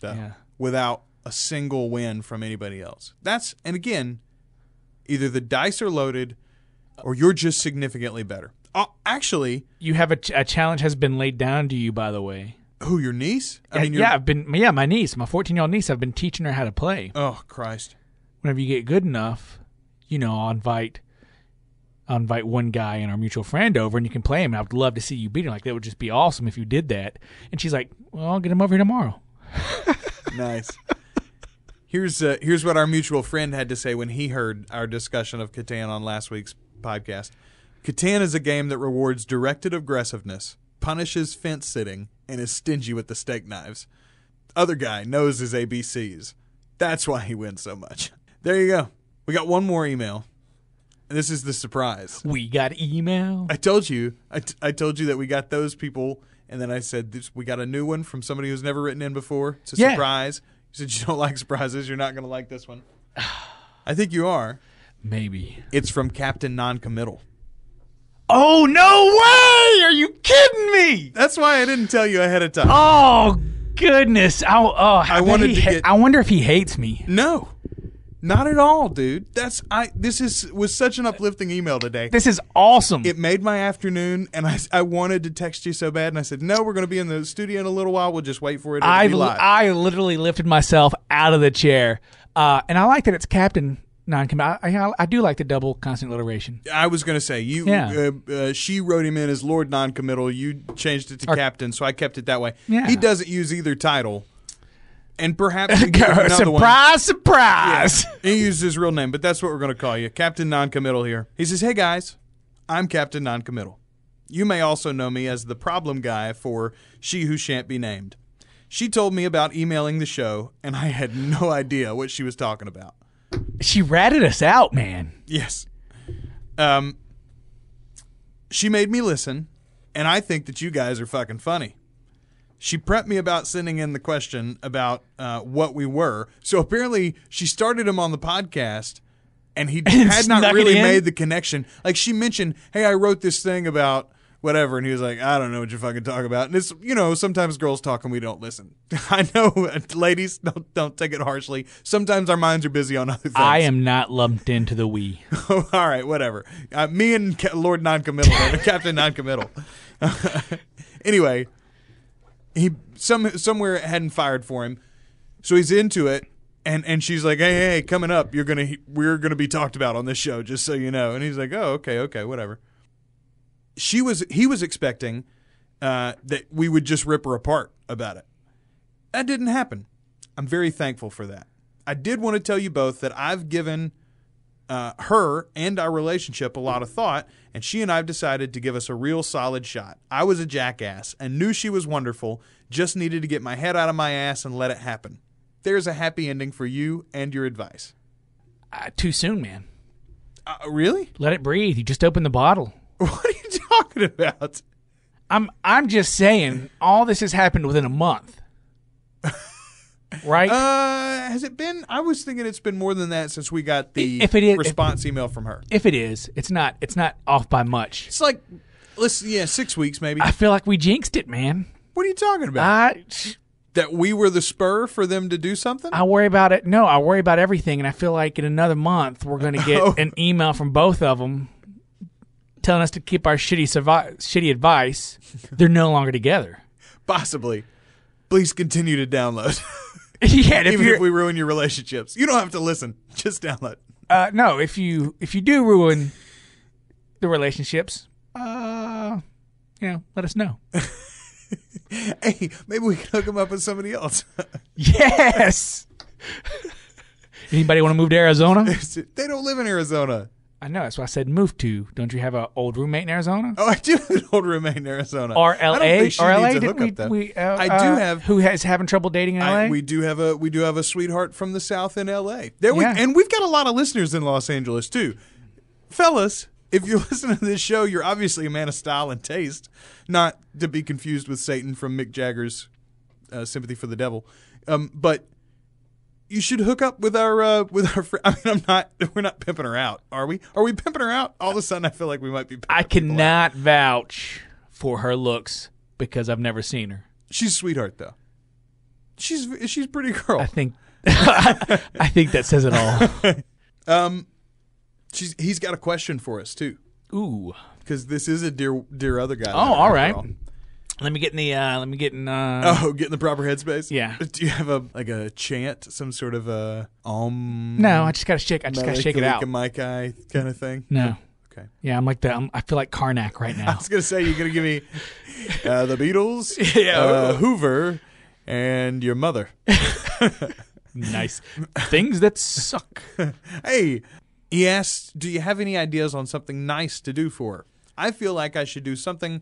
Speaker 2: Though,
Speaker 1: Yeah.
Speaker 2: Without a single win from anybody else. That's and again, either the dice are loaded or you're just significantly better. Uh, actually,
Speaker 1: You have a, ch- a challenge has been laid down to you, by the way.
Speaker 2: who your niece? I mean,
Speaker 1: yeah, I've been yeah, my niece, my 14 year old niece. I've been teaching her how to play.
Speaker 2: Oh Christ.
Speaker 1: Whenever you get good enough, you know, I'll invite. I'll invite one guy and our mutual friend over, and you can play him. I would love to see you beat him. Like that would just be awesome if you did that. And she's like, "Well, I'll get him over here tomorrow."
Speaker 2: Nice. Here's uh, here's what our mutual friend had to say when he heard our discussion of Catan on last week's podcast. Catan is a game that rewards directed aggressiveness, punishes fence sitting, and is stingy with the steak knives. Other guy knows his ABCs. That's why he wins so much. There you go. We got one more email. And this is the surprise.
Speaker 1: We got email.
Speaker 2: I told you, I, t- I told you that we got those people, and then I said this, we got a new one from somebody who's never written in before. It's a
Speaker 1: Yeah.
Speaker 2: surprise. You said you don't like surprises. You're not going to like this one. I think you are.
Speaker 1: Maybe.
Speaker 2: It's from Captain Noncommittal.
Speaker 1: Oh no way! Are you kidding me?
Speaker 2: That's why I didn't tell you ahead of time.
Speaker 1: Oh goodness! Oh, oh I,
Speaker 2: wanted
Speaker 1: he
Speaker 2: to get-
Speaker 1: I wonder if he hates me.
Speaker 2: No, not at all, dude. That's I. This is was such an uplifting email today.
Speaker 1: This is awesome.
Speaker 2: It made my afternoon, and I, I wanted to text you so bad, and I said, "No, we're going to be in the studio in a little while. We'll just wait for it. It'll
Speaker 1: I
Speaker 2: be live."
Speaker 1: I literally lifted myself out of the chair, uh, and I like that it's Captain non-committal. I, I, I do like the double constant alliteration.
Speaker 2: I was going to say you.
Speaker 1: Yeah.
Speaker 2: Uh, uh, she wrote him in as Lord Non-committal. You changed it to Captain, so I kept it that way.
Speaker 1: Yeah.
Speaker 2: He doesn't use either title, and perhaps gives another
Speaker 1: surprise, surprise.
Speaker 2: one. He used his real name, but that's what we're going to call you, Captain Non-committal. Here, he says, "Hey guys, I'm Captain Non-committal. You may also know me as the problem guy for She Who Shan't Be Named." She told me about emailing the show, and I had no idea what she was talking about.
Speaker 1: She ratted us out, man.
Speaker 2: Yes. Um, she made me listen, and I think that you guys are fucking funny. She prepped me about sending in the question about uh, what we were. So apparently, she started him on the podcast, and he had not really made the connection. Like she mentioned, "Hey, I wrote this thing about." Whatever, and he was like, "I don't know what you're fucking talking about." And it's, you know, sometimes girls talk and we don't listen. I know, ladies, don't don't take it harshly. Sometimes our minds are busy on other things.
Speaker 1: I am not lumped into the we.
Speaker 2: Oh, all right, whatever. Uh, me and Lord Noncommittal, Captain Noncommittal. anyway, he some somewhere hadn't fired for him, so he's into it, and and she's like, hey, hey, coming up, you're gonna we're gonna be talked about on this show, just so you know. And he's like, oh, okay, okay, whatever. She was he was expecting uh, that we would just rip her apart about it. That didn't happen. I'm very thankful for that. I did want to tell you both that I've given uh, her and our relationship a lot of thought, and she and I have decided to give us a real solid shot. I was a jackass and knew she was wonderful, just needed to get my head out of my ass and let it happen. There's a happy ending for you and your advice.
Speaker 1: Uh, too soon, man.
Speaker 2: Uh, really?
Speaker 1: Let it breathe. You just opened the bottle.
Speaker 2: What are you you talking about?
Speaker 1: I'm I'm just saying all this has happened within a month. right?
Speaker 2: Uh, has it been? I was thinking it's been more than that since we got the
Speaker 1: If it is-
Speaker 2: response email from her.
Speaker 1: if it is, it's not it's not off by much.
Speaker 2: It's like, let's yeah, six weeks maybe.
Speaker 1: I feel like we jinxed it, man.
Speaker 2: what are you talking about?
Speaker 1: I
Speaker 2: that we were the spur for them to do something?
Speaker 1: I worry about it. No, I worry about everything, and I feel like in another month we're going to get
Speaker 2: Oh.
Speaker 1: an email from both of them telling us to keep our shitty survi- shitty advice. They're no longer together.
Speaker 2: Possibly. Please continue to download.
Speaker 1: yeah, if
Speaker 2: Even if we ruin your relationships, you don't have to listen. Just download.
Speaker 1: uh, no, if you if you do ruin the relationships, uh, you know, let us know.
Speaker 2: Hey, maybe we can hook them up with somebody else.
Speaker 1: Yes. Anybody want to move to Arizona?
Speaker 2: they don't live in Arizona.
Speaker 1: I know. That's why I said move to. Don't you have an old roommate in Arizona?
Speaker 2: Oh, I do have an old roommate in Arizona.
Speaker 1: Or
Speaker 2: I don't
Speaker 1: LA? Or LA? Didn't we,
Speaker 2: though.
Speaker 1: we, uh,
Speaker 2: I do
Speaker 1: uh,
Speaker 2: have-
Speaker 1: Who has having trouble dating in LA?
Speaker 2: I, we do have a we do have a sweetheart from the south in L.A. There we,
Speaker 1: Yeah.
Speaker 2: and we've got a lot of listeners in Los Angeles too, fellas. If you're listening to this show, you're obviously a man of style and taste, not to be confused with Satan from Mick Jagger's uh, "Sympathy for the Devil." Um, but you should hook up with our uh, with our. Fr- I mean, I'm not. We're not pimping her out, are we? Are we pimping her out? All of a sudden, I feel like we might be. Pimping
Speaker 1: I
Speaker 2: people out.
Speaker 1: cannot vouch for her looks because I've never seen her.
Speaker 2: She's a sweetheart though. She's she's a pretty girl.
Speaker 1: I think I think that says it all.
Speaker 2: Um, she's he's got a question for us too.
Speaker 1: Ooh.
Speaker 2: because this is a dear dear other guy.
Speaker 1: Oh, all right. Let me get in the uh let me get in uh
Speaker 2: Oh, get in the proper headspace.
Speaker 1: Yeah.
Speaker 2: Do you have a like a chant, some sort of a um?
Speaker 1: No, I just gotta shake I just gotta shake it out.
Speaker 2: Maikai kind of thing.
Speaker 1: No.
Speaker 2: Okay.
Speaker 1: Yeah, I'm like the I'm, I feel like Carnac right now.
Speaker 2: I was gonna say you're gonna give me uh, the Beatles,
Speaker 1: Yeah.
Speaker 2: uh, Hoover, and your mother.
Speaker 1: nice. Things that suck.
Speaker 2: Hey, he asked, "Do you have any ideas on something nice to do for her?" I feel like I should do something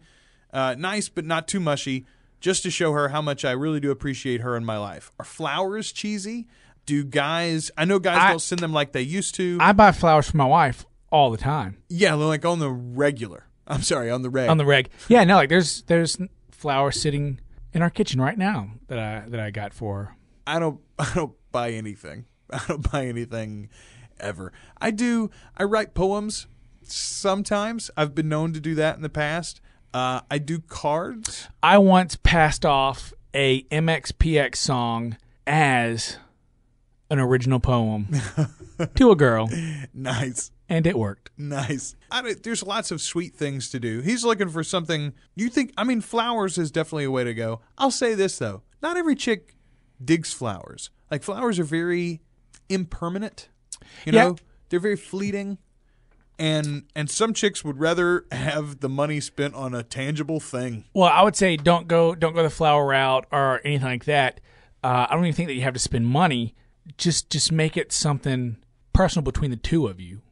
Speaker 2: uh, nice, but not too mushy, just to show her how much I really do appreciate her in my life. Are flowers cheesy? Do guys? I know guys
Speaker 1: I-
Speaker 2: don't send them like they used to.
Speaker 1: I buy flowers for my wife all the time.
Speaker 2: yeah, like on the regular. I'm sorry, on the reg.
Speaker 1: On the reg. Yeah, no, like there's there's flowers sitting in our kitchen right now that I that I got for her.
Speaker 2: I don't I don't buy anything. I don't buy anything ever. I do I write poems sometimes. I've been known to do that in the past. Uh, I do cards.
Speaker 1: I once passed off a MXPX song as an original poem to a girl,
Speaker 2: Nice.
Speaker 1: and it worked.
Speaker 2: Nice. There's lots of sweet things to do. He's looking for something. You think? I mean, flowers is definitely a way to go. I'll say this though: not every chick digs flowers. Like flowers are very impermanent. You
Speaker 1: Yeah.
Speaker 2: know, they're very fleeting. And and some chicks would rather have the money spent on a tangible thing.
Speaker 1: Well, I would say don't go don't go the flower route or anything like that. Uh, I don't even think that you have to spend money. Just just make it something personal between the two of you.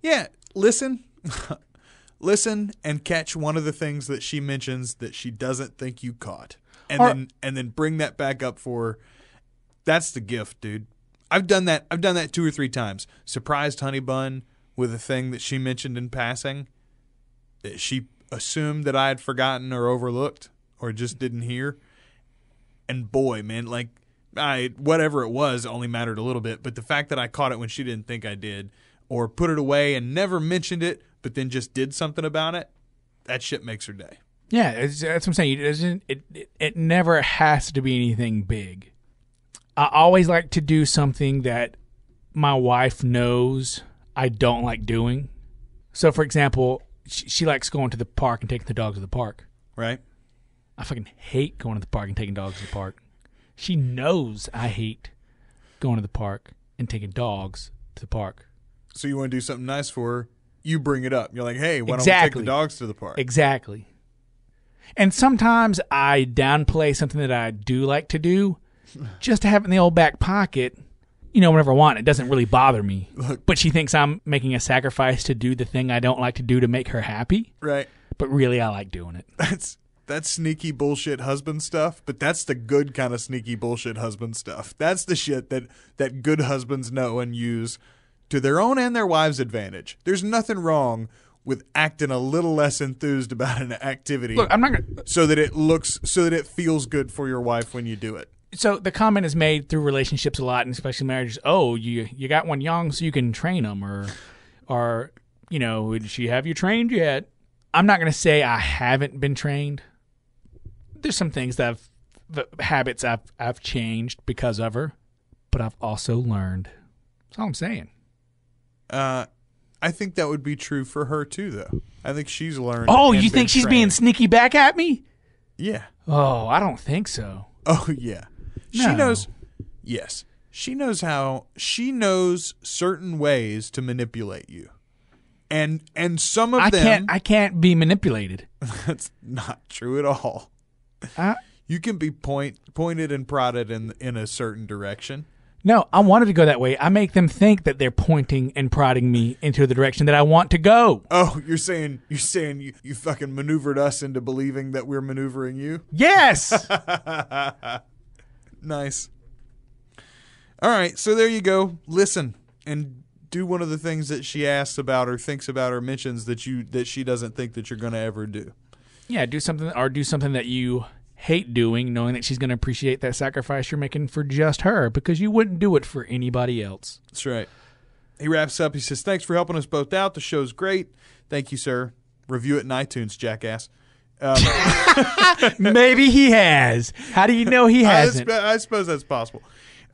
Speaker 2: Yeah, listen. listen and catch one of the things that she mentions that she doesn't think you caught. And
Speaker 1: Or-
Speaker 2: then and then bring that back up for her. That's the gift, dude. I've done that. I've done that two or three times. Surprised honey bun with a thing that she mentioned in passing that she assumed that I had forgotten or overlooked or just didn't hear. And boy, man, like I whatever it was only mattered a little bit, but the fact that I caught it when she didn't think I did or put it away and never mentioned it, but then just did something about it, that shit makes her day.
Speaker 1: Yeah, that's what I'm saying. It, it, it it never has to be anything big. I always like to do something that my wife knows I don't like doing. So, for example, she, she likes going to the park and taking the dogs to the park.
Speaker 2: Right?
Speaker 1: I fucking hate going to the park and taking dogs to the park. She knows I hate going to the park and taking dogs to the park.
Speaker 2: So you want to do something nice for her, you bring it up. You're like, hey, why don't we take the dogs to the park?
Speaker 1: Exactly. And sometimes I downplay something that I do like to do just to have it in the old back pocket, you know, whenever I want. It doesn't really bother me.
Speaker 2: Look.
Speaker 1: But she thinks I'm making a sacrifice to do the thing I don't like to do to make her happy.
Speaker 2: right?
Speaker 1: But really, I like doing it.
Speaker 2: That's that's sneaky bullshit husband stuff, but that's the good kind of sneaky bullshit husband stuff. That's the shit that that good husbands know and use to their own and their wives' advantage. There's nothing wrong with acting a little less enthused about an activity
Speaker 1: Look, I'm not gonna.
Speaker 2: so that it looks so that it feels good for your wife when you do it.
Speaker 1: So the comment is made through relationships a lot, and especially marriages. Oh, you you got one young, so you can train them, or or you know, did she have you trained yet? I'm not gonna say I haven't been trained. There's some things that I've the habits I've I've changed because of her, but I've also learned. That's all I'm saying.
Speaker 2: Uh, I think that would be true for her too, though. I think she's learned.
Speaker 1: Oh, you think she's being sneaky back at me?
Speaker 2: Yeah.
Speaker 1: Oh, I don't think so.
Speaker 2: Oh yeah. She knows. Yes, she knows how. She knows certain ways to manipulate you, and and some of
Speaker 1: I
Speaker 2: them.
Speaker 1: can't. I can't be manipulated.
Speaker 2: that's not true at all.
Speaker 1: I,
Speaker 2: You can be point pointed and prodded in in a certain direction.
Speaker 1: No, I wanted to go that way. I make them think that they're pointing and prodding me into the direction that I want to go.
Speaker 2: Oh, you're saying you're saying you, you fucking maneuvered us into believing that we're maneuvering you.
Speaker 1: Yes.
Speaker 2: Nice. All right, so there you go. Listen and do one of the things that she asks about or thinks about or mentions that you that she doesn't think that you're going to ever do.
Speaker 1: yeah, do something or do something that you hate doing, knowing that she's going to appreciate that sacrifice you're making for just her because you wouldn't do it for anybody else.
Speaker 2: That's right. He wraps up. He says, "Thanks for helping us both out. The show's great. Thank you, sir. Review it in iTunes, jackass." Um,
Speaker 1: Maybe he has. How do you know he hasn't?
Speaker 2: sp- I suppose that's possible.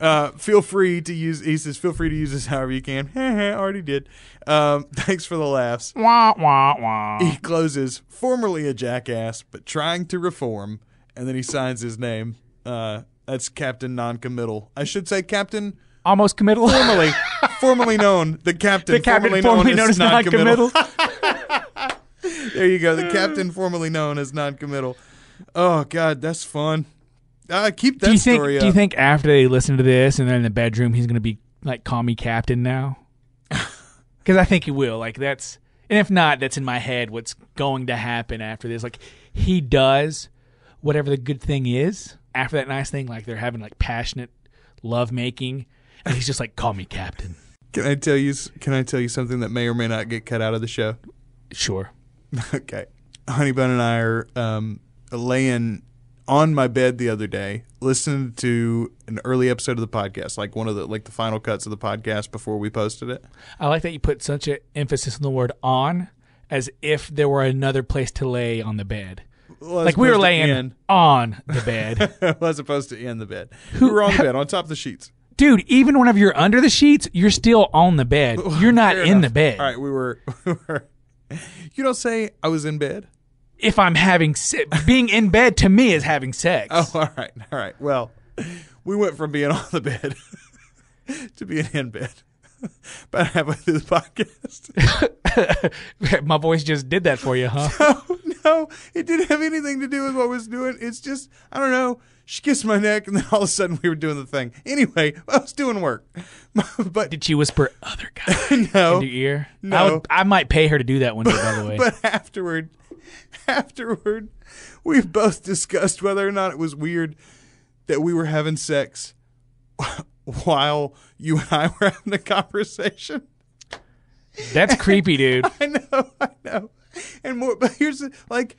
Speaker 2: Uh, feel free to use. He says, "Feel free to use this however you can." Already did. Um, thanks for the laughs.
Speaker 1: wah wah wah.
Speaker 2: He closes, formerly a jackass, but trying to reform, and then he signs his name. Uh, that's Captain Noncommittal. I should say Captain
Speaker 1: Almost committal.
Speaker 2: formerly, formerly known the Captain,
Speaker 1: the captain
Speaker 2: formerly,
Speaker 1: formerly known as non-committal.
Speaker 2: There you go, the Captain formerly known as Noncommittal. Oh God, that's fun. Uh, keep that
Speaker 1: do you think?
Speaker 2: story
Speaker 1: Do you think after they listen to this and they're in the bedroom, he's going to be like, "Call me captain now"? Because I think he will. Like that's, and if not, that's in my head. What's going to happen after this? Like he does whatever the good thing is after that nice thing. Like they're having like passionate love making, and he's just like, "Call me captain."
Speaker 2: Can I tell you? Can I tell you something that may or may not get cut out of the show?
Speaker 1: Sure.
Speaker 2: okay. Honey Bun and I are um, laying on my bed the other day, listening to an early episode of the podcast, like one of the like the final cuts of the podcast before we posted it.
Speaker 1: I like that you put such an emphasis on the word "on," as if there were another place to lay on the bed.
Speaker 2: Well,
Speaker 1: Like we were laying
Speaker 2: in-
Speaker 1: on the bed.
Speaker 2: as opposed to in the bed. we were on the bed, on top of the sheets.
Speaker 1: Dude, even whenever you're under the sheets, you're still on the bed. You're not
Speaker 2: Fair
Speaker 1: in the bed.
Speaker 2: All right, we were. We were you don't say I was in bed.
Speaker 1: If I'm having se- being in bed to me is having sex.
Speaker 2: Oh, all right, all right. Well, we went from being on the bed to being in bed about halfway through the podcast.
Speaker 1: My voice just did that for you, huh?
Speaker 2: no, no, it didn't have anything to do with what I was doing. It's just, I don't know. She kissed my neck, and then all of a sudden we were doing the thing. Anyway, I was doing work, but
Speaker 1: Did she whisper other guy
Speaker 2: no.
Speaker 1: in your ear?
Speaker 2: No.
Speaker 1: I, would, I might pay her to do that one day, by the way.
Speaker 2: But afterward, afterward, we both discussed whether or not it was weird that we were having sex while you and I were having a conversation.
Speaker 1: That's creepy, dude.
Speaker 2: I know, I know. And more, but here's the, like,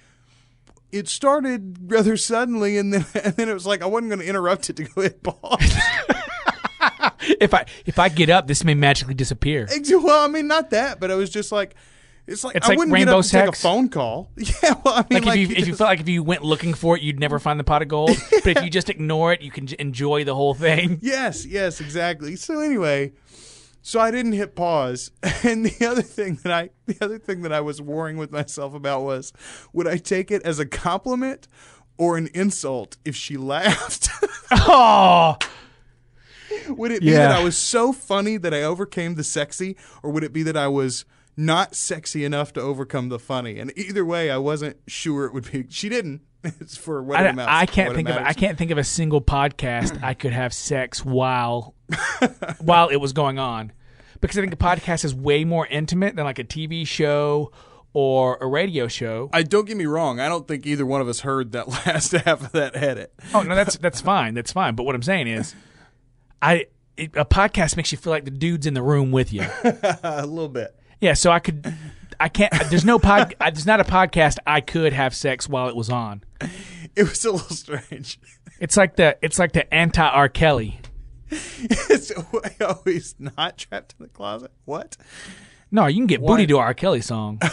Speaker 2: it started rather suddenly, and then and then it was like I wasn't going to interrupt it to go hit pause.
Speaker 1: if I if I get up, this may magically disappear.
Speaker 2: Well, I mean, not that, but I was just like, it's like
Speaker 1: It's
Speaker 2: I
Speaker 1: like
Speaker 2: wouldn't get
Speaker 1: rainbow
Speaker 2: up to take a
Speaker 1: sex?
Speaker 2: phone call. Yeah, well, I mean,
Speaker 1: Like, if you
Speaker 2: you
Speaker 1: if you
Speaker 2: just-
Speaker 1: felt like if you went looking for it, you'd never find the pot of gold. but if you just ignore it, you can j- enjoy the whole thing.
Speaker 2: Yes, yes, exactly. So anyway, so I didn't hit pause. And the other thing that I the other thing that I was warring with myself about was would I take it as a compliment or an insult if she laughed?
Speaker 1: Oh,
Speaker 2: would it be
Speaker 1: Yeah.
Speaker 2: that I was so funny that I overcame the sexy or would it be that I was not sexy enough to overcome the funny? And either way, I wasn't sure it would be. She didn't. It's for what
Speaker 1: I,
Speaker 2: amounts.
Speaker 1: I can't think of I can't think of a single podcast I could have sex while while it was going on, because I think a podcast is way more intimate than like a TV show or a radio show.
Speaker 2: I don't get me wrong. I don't think either one of us heard that last half of that edit.
Speaker 1: Oh no, that's that's fine. That's fine. But what I'm saying is, I it, a podcast makes you feel like the dude's in the room with you.
Speaker 2: a little bit.
Speaker 1: Yeah, so I could I can't. There's no pod. there's not a podcast I could have sex while it was on.
Speaker 2: It was a little strange.
Speaker 1: It's like the it's like the anti R Kelly.
Speaker 2: it's always not trapped in the closet. What?
Speaker 1: No, you can get booty to R Kelly song.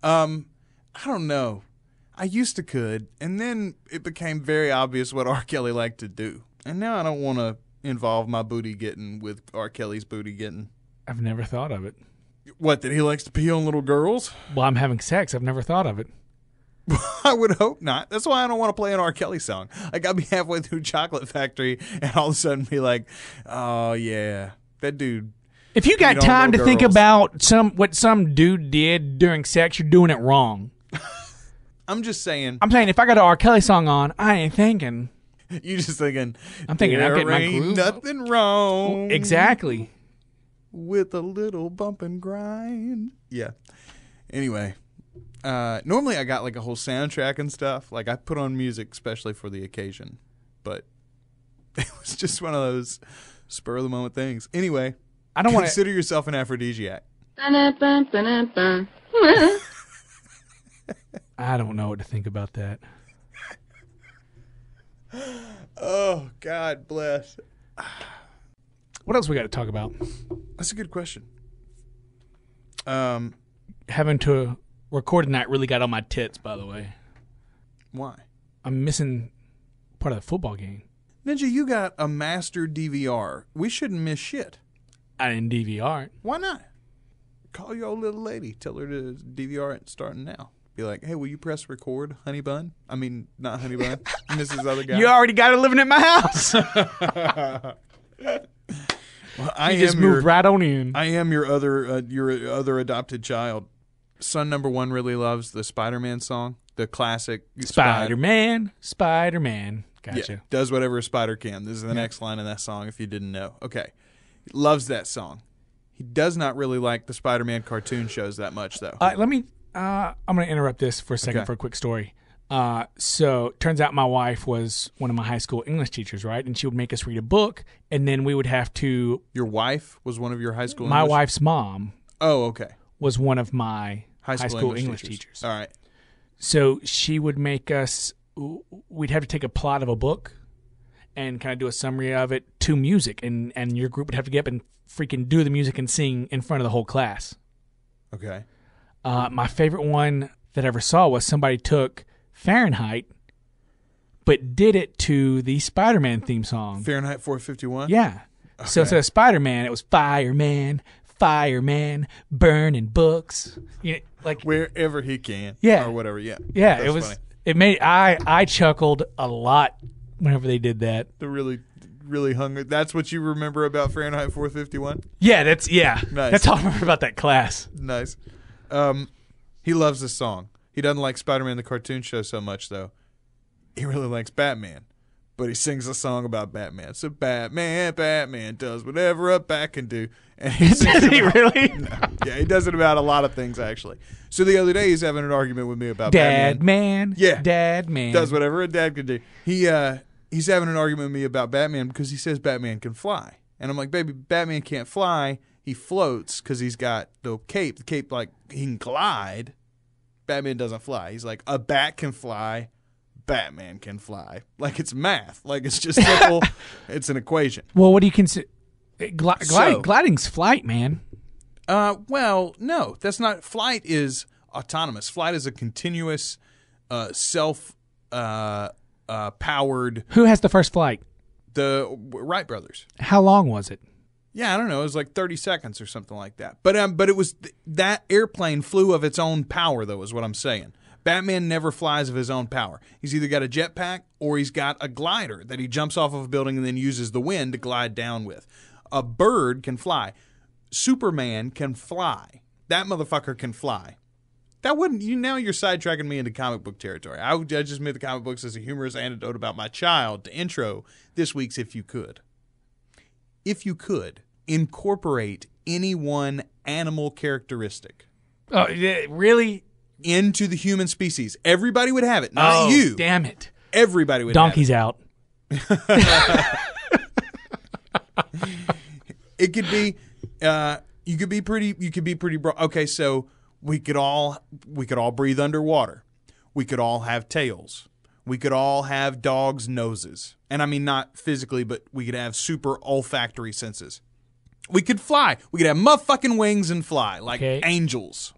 Speaker 2: Um, I don't know. I used to could, and then it became very obvious what R. Kelly liked to do, and now I don't want to involve my booty getting with R. Kelly's booty getting.
Speaker 1: I've never thought of it.
Speaker 2: What that he likes to pee on little girls?
Speaker 1: Well, I'm having sex. I've never thought of it.
Speaker 2: I would hope not. That's why I don't want to play an R. Kelly song. Like I'll be halfway through Chocolate Factory, and all of a sudden be like, "Oh yeah, that dude."
Speaker 1: If you got time to
Speaker 2: know
Speaker 1: think about some what some dude did during sex, you're doing it wrong.
Speaker 2: I'm just saying.
Speaker 1: I'm saying if I got an R. Kelly song on, I ain't thinking
Speaker 2: You just thinking.
Speaker 1: I'm thinking I'm getting my groove.
Speaker 2: nothing wrong.
Speaker 1: exactly.
Speaker 2: With a little bump and grind. Yeah. Anyway, uh, normally I got like a whole soundtrack and stuff. Like I put on music especially for the occasion, but it was just one of those spur of the moment things. Anyway,
Speaker 1: I don't want to.
Speaker 2: consider yourself an aphrodisiac.
Speaker 1: I don't know what to think about that.
Speaker 2: Oh God bless.
Speaker 1: What else we got to talk about?
Speaker 2: That's a good question. Um,
Speaker 1: Having to record tonight really got on my tits. By the way,
Speaker 2: why?
Speaker 1: I'm missing part of the football game.
Speaker 2: Ninja, you got a master DVR. We shouldn't miss shit.
Speaker 1: I didn't DVR it.
Speaker 2: Why not? Call your old little lady. Tell her to DVR it starting now. Be like, hey, will you press record, honey bun? I mean, not honey bun, Mrs. Other Guy.
Speaker 1: You already got it living at my house.
Speaker 2: Well, I
Speaker 1: you just
Speaker 2: am your,
Speaker 1: right on in.
Speaker 2: I am your other, uh, your other adopted child. Son number one really loves the Spider-Man song, the classic
Speaker 1: Spider Man, Spider Man.
Speaker 2: Yeah,
Speaker 1: Gotcha.
Speaker 2: does whatever a spider can. This is the next line in that song. If you didn't know, okay, loves that song. He does not really like the Spider-Man cartoon shows that much, though.
Speaker 1: Uh, let me. Uh, I'm going to interrupt this for a second
Speaker 2: Okay.
Speaker 1: for a quick story. Uh, so turns out my wife was one of my high school English teachers, right? And she would make us read a book, and then we would have to.
Speaker 2: your wife was one of your high school.
Speaker 1: My
Speaker 2: English-
Speaker 1: wife's mom
Speaker 2: Oh, okay.
Speaker 1: was one of my
Speaker 2: High school, English, teachers.
Speaker 1: teachers.
Speaker 2: All right.
Speaker 1: So she would make us. We'd have to take a plot of a book and kind of do a summary of it to music, and and your group would have to get up and freaking do the music and sing in front of the whole class.
Speaker 2: Okay.
Speaker 1: Uh, my favorite one that I ever saw was somebody took Fahrenheit, but did it to the Spider-Man theme song.
Speaker 2: Fahrenheit 451.
Speaker 1: Yeah. So instead of Spider-Man, it was Fireman, Fireman, burning books. You know, like
Speaker 2: Wherever he can.
Speaker 1: Yeah.
Speaker 2: Or whatever. Yeah.
Speaker 1: yeah,
Speaker 2: That's
Speaker 1: it was.
Speaker 2: funny.
Speaker 1: It made I I chuckled a lot whenever they did that.
Speaker 2: The really, really hung. That's what you remember about Fahrenheit 451.
Speaker 1: Yeah, that's yeah.
Speaker 2: Nice.
Speaker 1: That's all I remember about that class.
Speaker 2: Nice. Um, he loves this song. He doesn't like Spider-Man the cartoon show so much though. He really likes Batman, but he sings a song about Batman. So Batman, Batman does whatever a bat can do, and he
Speaker 1: Did he
Speaker 2: about-
Speaker 1: really?
Speaker 2: yeah, he does it about a lot of things actually. So the other day he's having an argument with me about
Speaker 1: Dad
Speaker 2: Batman.
Speaker 1: man.
Speaker 2: Yeah.
Speaker 1: Dad man.
Speaker 2: does whatever a dad can do. He uh he's having an argument with me about Batman because he says Batman can fly. And I'm like, baby, Batman can't fly. He floats because he's got the cape. The cape like he can glide. Batman doesn't fly. He's like, a bat can fly. Batman can fly. Like it's math. Like it's just simple. it's an equation.
Speaker 1: Well, what do you consider? Gli- gliding,
Speaker 2: So-
Speaker 1: gliding's flight, man.
Speaker 2: Uh, well, no, that's not. Flight is autonomous. Flight is a continuous, uh, self, uh, uh, powered.
Speaker 1: Who has the first flight?
Speaker 2: The Wright brothers.
Speaker 1: How long was it?
Speaker 2: Yeah, I don't know. It was like 30 seconds or something like that. But um, but it was th- that airplane flew of its own power, though, is what I'm saying. Batman never flies of his own power. He's either got a jetpack or he's got a glider that he jumps off of a building and then uses the wind to glide down with. A bird can fly. Superman can fly. That motherfucker can fly. That wouldn't you now you're sidetracking me into comic book territory. I, would- I just made the comic books as a humorous anecdote about my child to intro this week's if you could if you could incorporate any one animal characteristic
Speaker 1: Oh, really?
Speaker 2: into the human species, everybody would have it. Not
Speaker 1: oh,
Speaker 2: you.
Speaker 1: Damn it.
Speaker 2: Everybody would
Speaker 1: Donkey's out.
Speaker 2: have it. It could be uh you could be pretty you could be pretty broad. Okay, so we could all we could all breathe underwater. We could all have tails. We could all have dogs' noses. And I mean not physically, but we could have super olfactory senses. We could fly. We could have motherfucking wings and fly like
Speaker 1: Okay.
Speaker 2: angels.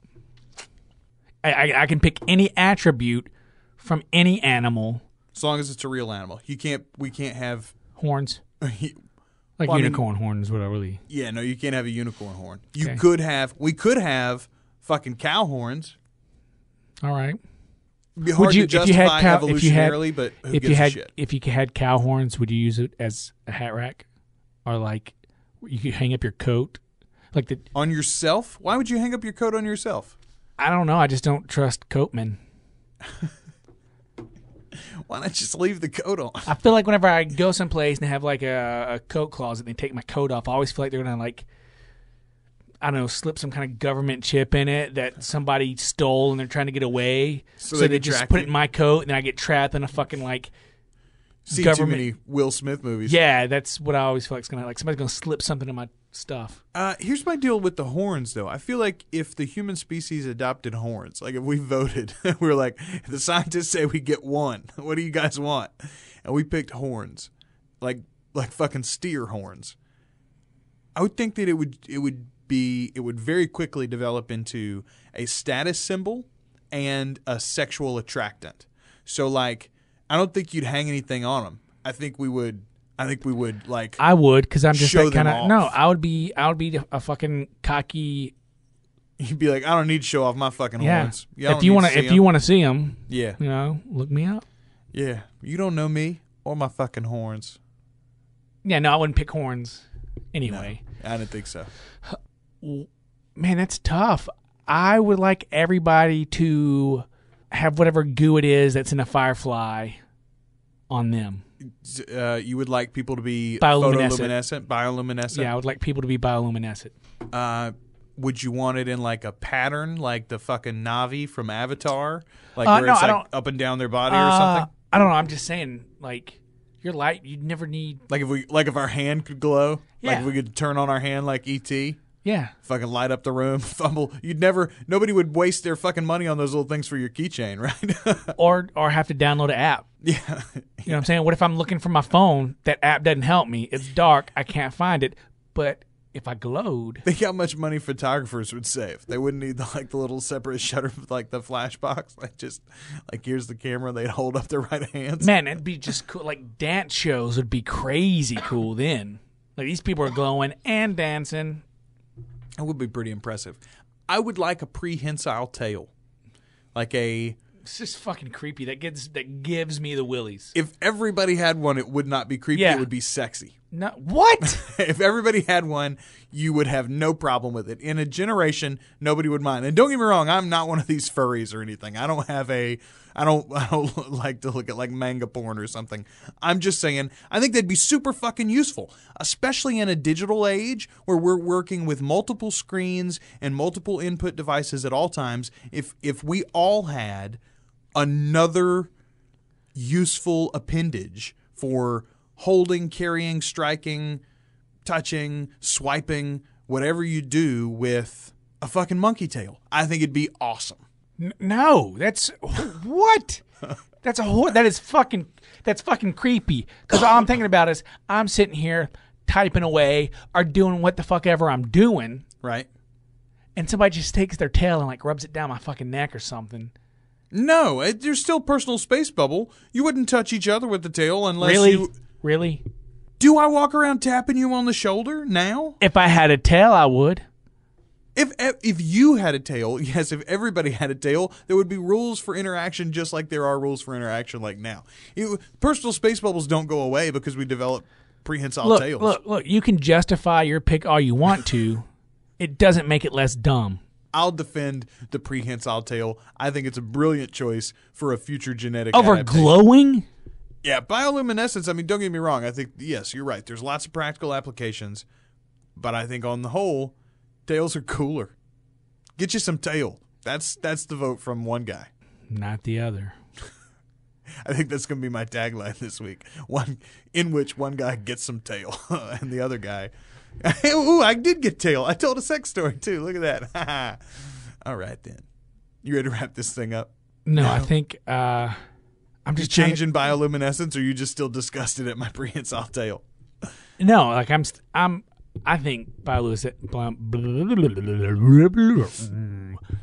Speaker 1: I, I, I can pick any attribute from any animal.
Speaker 2: As long as it's a real animal. You can't we can't have
Speaker 1: Horns, like
Speaker 2: Well, I mean-
Speaker 1: unicorn horns, what I really.
Speaker 2: Yeah, no, you can't have a unicorn horn. You
Speaker 1: Okay.
Speaker 2: could have we could have fucking cow horns.
Speaker 1: All right.
Speaker 2: Be hard
Speaker 1: Would you,
Speaker 2: to
Speaker 1: if you had
Speaker 2: justify
Speaker 1: cow, if you had,
Speaker 2: but
Speaker 1: if you had, if you had cow horns, would you use it as a hat rack, or like you could hang up your coat, like the?
Speaker 2: On yourself? Why would you hang up your coat on yourself?
Speaker 1: I don't know. I just don't trust coatmen.
Speaker 2: Why not just leave the coat on?
Speaker 1: I feel like whenever I go someplace and they have like a, a coat closet, and they take my coat off. I always feel like they're gonna like, I don't know, slip some kind of government chip in it that somebody stole and they're trying to get away.
Speaker 2: So
Speaker 1: So,
Speaker 2: they
Speaker 1: they, just put it in my coat, and then I get trapped in a fucking like.
Speaker 2: See
Speaker 1: government-
Speaker 2: too many Will Smith movies.
Speaker 1: Yeah, that's what I always feel like. It's gonna like somebody's gonna slip something in my stuff.
Speaker 2: Uh, here's my deal with the horns, though. I feel like if the human species adopted horns, like if we voted, we were like, the scientists say we get one. What do you guys want? And we picked horns, like like fucking steer horns. I would think that it would it would be it would very quickly develop into a status symbol and a sexual attractant. So like, I don't think you'd hang anything on them. I think we would. I think we would like.
Speaker 1: I would, because I'm just that kind of. No, I would be. I would be a fucking cocky.
Speaker 2: You'd be like, I don't need to show off my fucking
Speaker 1: Yeah.
Speaker 2: horns. Y'all
Speaker 1: if you want
Speaker 2: to
Speaker 1: if you
Speaker 2: 'em.
Speaker 1: want to see them,
Speaker 2: yeah,
Speaker 1: you know, look me up.
Speaker 2: yeah. You don't know me or my fucking horns.
Speaker 1: Yeah, no, I wouldn't pick horns. Anyway,
Speaker 2: I didn't think so.
Speaker 1: Man, that's tough. I would like everybody to have whatever goo it is that's in a firefly on them.
Speaker 2: Uh, you would like people to be
Speaker 1: Bioluminescent.
Speaker 2: photoluminescent, bioluminescent.
Speaker 1: Yeah, I would like people to be bioluminescent.
Speaker 2: Uh, would you want it in like a pattern, like the fucking Na'vi from Avatar, like
Speaker 1: Uh,
Speaker 2: where
Speaker 1: no,
Speaker 2: it's like up and down their body or
Speaker 1: Uh,
Speaker 2: something?
Speaker 1: I don't know. I'm just saying, like, your light, you'd never need.
Speaker 2: Like if we, like if our hand could glow, like if we could turn on our hand like ET.
Speaker 1: Yeah.
Speaker 2: Fucking light up the room, fumble. You'd never. Nobody would waste their fucking money on those little things for your keychain, right?
Speaker 1: Or or have to download an app.
Speaker 2: yeah,
Speaker 1: You know what I'm saying? What if I'm looking for my phone? That app doesn't help me. It's dark. I can't find it. But if I glowed,
Speaker 2: Think how much money photographers would save. They wouldn't need the, like the little separate shutter, like the flash box. Like just like here's the camera. They'd hold up their right hands.
Speaker 1: man, it'd be just cool. Like dance shows would be crazy cool then. Like these people are glowing and dancing.
Speaker 2: That would be pretty impressive. I would like a prehensile tail, like a.
Speaker 1: It's just fucking creepy. That gives that gives me the willies.
Speaker 2: If everybody had one, it would not be creepy.
Speaker 1: Yeah.
Speaker 2: It would be sexy.
Speaker 1: No, what?
Speaker 2: if everybody had one, you would have no problem with it. In a generation, nobody would mind. And don't get me wrong, I'm not one of these furries or anything. I don't have a I don't I don't like to look at like manga porn or something. I'm just saying I think they'd be super fucking useful, especially in a digital age where we're working with multiple screens and multiple input devices at all times. If if we all had another useful appendage for holding, carrying, striking, touching, swiping, whatever you do with a fucking monkey tail. I think it'd be awesome.
Speaker 1: N- no, that's what? That's a hor- that is fucking that's fucking creepy. Because all I'm thinking about is I'm sitting here typing away or doing what the fuck ever I'm doing,
Speaker 2: Right?
Speaker 1: and somebody just takes their tail and like rubs it down my fucking neck or something.
Speaker 2: No, it, there's still personal space bubble. You wouldn't touch each other with the tail unless
Speaker 1: really,
Speaker 2: you.
Speaker 1: Really.
Speaker 2: Do I walk around tapping you on the shoulder now?
Speaker 1: If I had a tail, I would.
Speaker 2: If if you had a tail, yes. If everybody had a tail, there would be rules for interaction, just like there are rules for interaction, like now. You, personal space bubbles don't go away because we develop prehensile
Speaker 1: Look,
Speaker 2: tails.
Speaker 1: look, look. You can justify your pick all you want to. it doesn't make it less dumb.
Speaker 2: I'll defend the prehensile tail. I think it's a brilliant choice for a future genetic
Speaker 1: Over
Speaker 2: adaptation.
Speaker 1: glowing.
Speaker 2: Yeah, bioluminescence. I mean, don't get me wrong. I think yes, you're right. There's lots of practical applications, but I think on the whole, tails are cooler. Get you some tail. That's that's the vote from one guy.
Speaker 1: Not the other.
Speaker 2: I think that's going to be my tagline this week. One in which one guy gets some tail and the other guy. Ooh, I did get tail. I told a sex story too. Look at that. All right then. You ready to wrap this thing up?
Speaker 1: No, I think uh, I'm just
Speaker 2: changing bioluminescence, or you just still disgusted at my prehensile tail?
Speaker 1: No, like I'm, st- I'm, I think bioluminescence.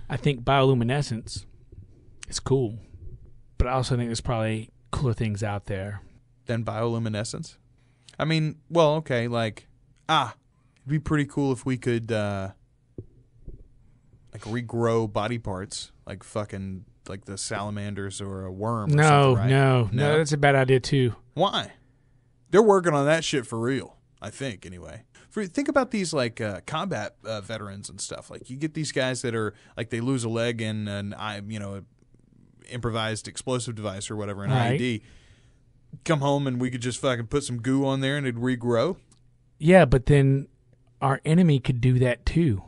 Speaker 1: I think bioluminescence is cool, but I also think there's probably cooler things out there.
Speaker 2: than bioluminescence. I mean, well, okay, like ah, it'd be pretty cool if we could uh like regrow body parts, like fucking like the salamanders or a worm. Or
Speaker 1: No,
Speaker 2: right?
Speaker 1: no, no, that's a bad idea too.
Speaker 2: Why? They're working on that shit for real. I think anyway. For, think about these like uh, combat uh, veterans and stuff. Like you get these guys that are like they lose a leg in an I you know improvised explosive device or whatever an
Speaker 1: Right.
Speaker 2: IED. Come home and we could just fucking put some goo on there and it'd regrow.
Speaker 1: Yeah, but then our enemy could do that too.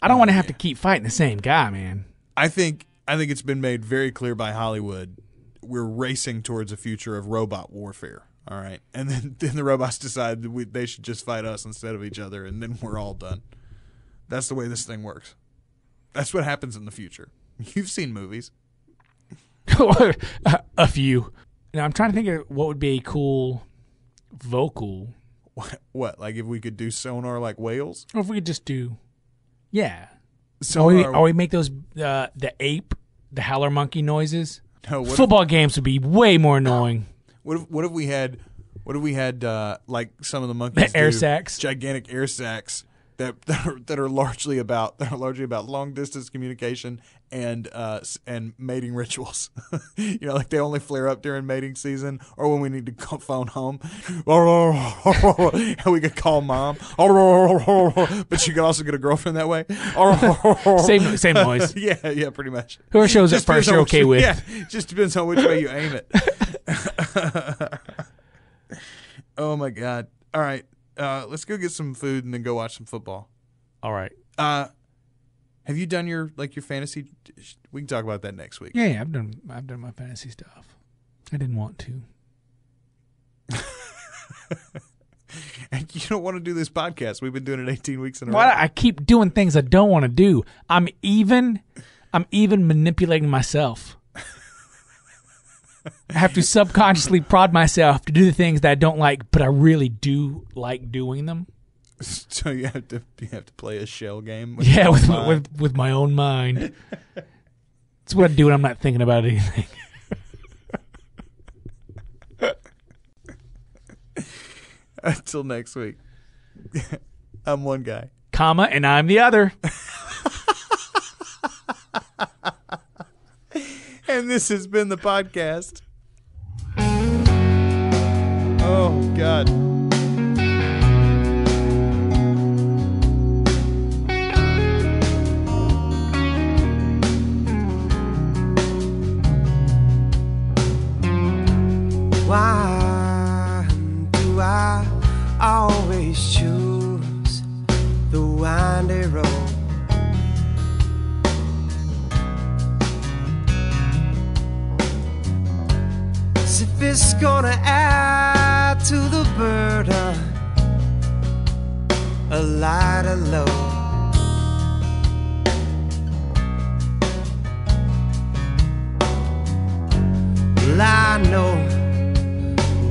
Speaker 1: I don't want to have to keep fighting the same guy, man.
Speaker 2: I think I think it's been made very clear by Hollywood. We're racing towards a future of robot warfare. All right, and then then the robots decide that we, they should just fight us instead of each other, and then we're all done. That's the way this thing works. That's what happens in the future. You've seen movies.
Speaker 1: a few. Now I'm trying to think of what would be a cool vocal,
Speaker 2: What, what like if we could do sonar like whales?
Speaker 1: or if we could just do, yeah. Or
Speaker 2: Sonar.
Speaker 1: we, or we make those uh, the ape, the howler monkey noises.
Speaker 2: no, what, if,
Speaker 1: Football games would be way more annoying.
Speaker 2: what if what if we had what if we had uh, like some of the monkeys
Speaker 1: The air
Speaker 2: do,
Speaker 1: sacs.
Speaker 2: gigantic air sacs that that are, that are largely about that are largely about long distance communication and uh and mating rituals. you know, like they only flare up during mating season or when we need to call, phone home. and we could call mom. but you could also get a girlfriend that way.
Speaker 1: Same same noise.
Speaker 2: Yeah, yeah, pretty much.
Speaker 1: Whoever shows up
Speaker 2: Just
Speaker 1: first, you're okay with.
Speaker 2: Yeah, just depends on which way you aim it. oh my god! All right, uh, let's go get some food and then go watch some football.
Speaker 1: All right.
Speaker 2: Uh, have you done your like your fantasy? We can talk about that next week.
Speaker 1: Yeah, yeah, I've done I've done my fantasy stuff. I didn't want to.
Speaker 2: And you don't want to do this podcast. We've been doing it 18 weeks in a row.
Speaker 1: Why
Speaker 2: row.
Speaker 1: I keep doing things I don't want to do. I'm even I'm even manipulating myself. I have to subconsciously prod myself to do the things that I don't like, but I really do like doing them.
Speaker 2: so you have to you have to play a shell game. With
Speaker 1: Yeah, with with with my own mind. That's what I do when I'm not thinking about anything.
Speaker 2: Until next week. I'm one guy.
Speaker 1: Comma, and I'm the other.
Speaker 2: And this has been the podcast. Oh, God.
Speaker 4: Why do I always choose It's gonna add to the burden, a lighter load. Well, I know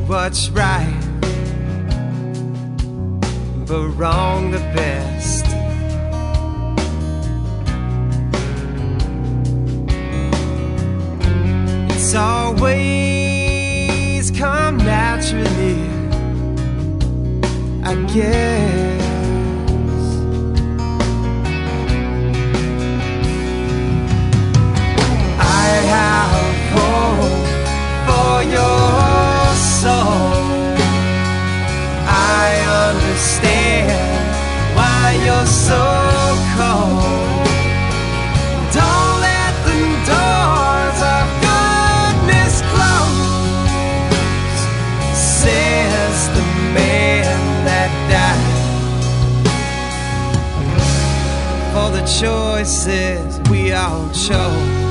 Speaker 4: what's right, but wrong the best. It's always come naturally, I guess. I have hope for your soul. I understand why you're so choices we all chose.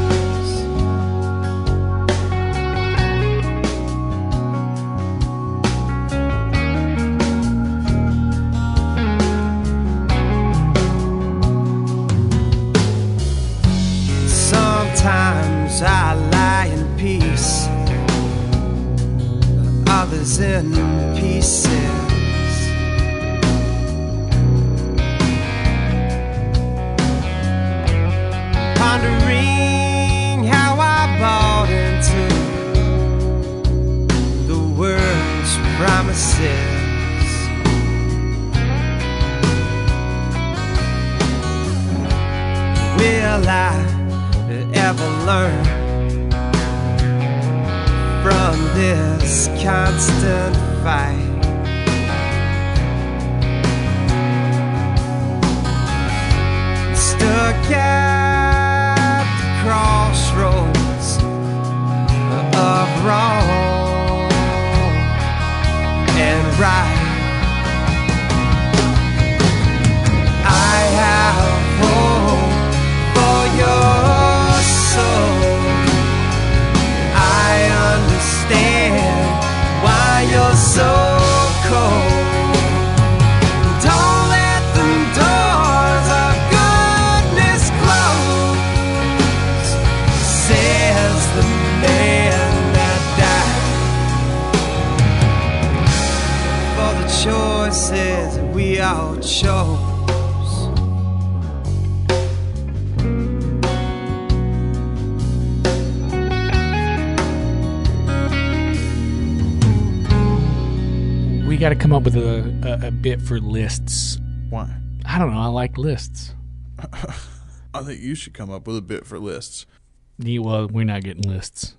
Speaker 4: Sometimes I lie in peace, others in pieces. wondering how I bought into the world's promises. Will I ever learn from this constant fight? stuck at wrong and right.
Speaker 1: Come up with a, a, a bit for lists.
Speaker 2: Why?
Speaker 1: I don't know. I like lists.
Speaker 2: I think you should come up with a bit for lists.
Speaker 1: Yeah, well, we're not getting lists.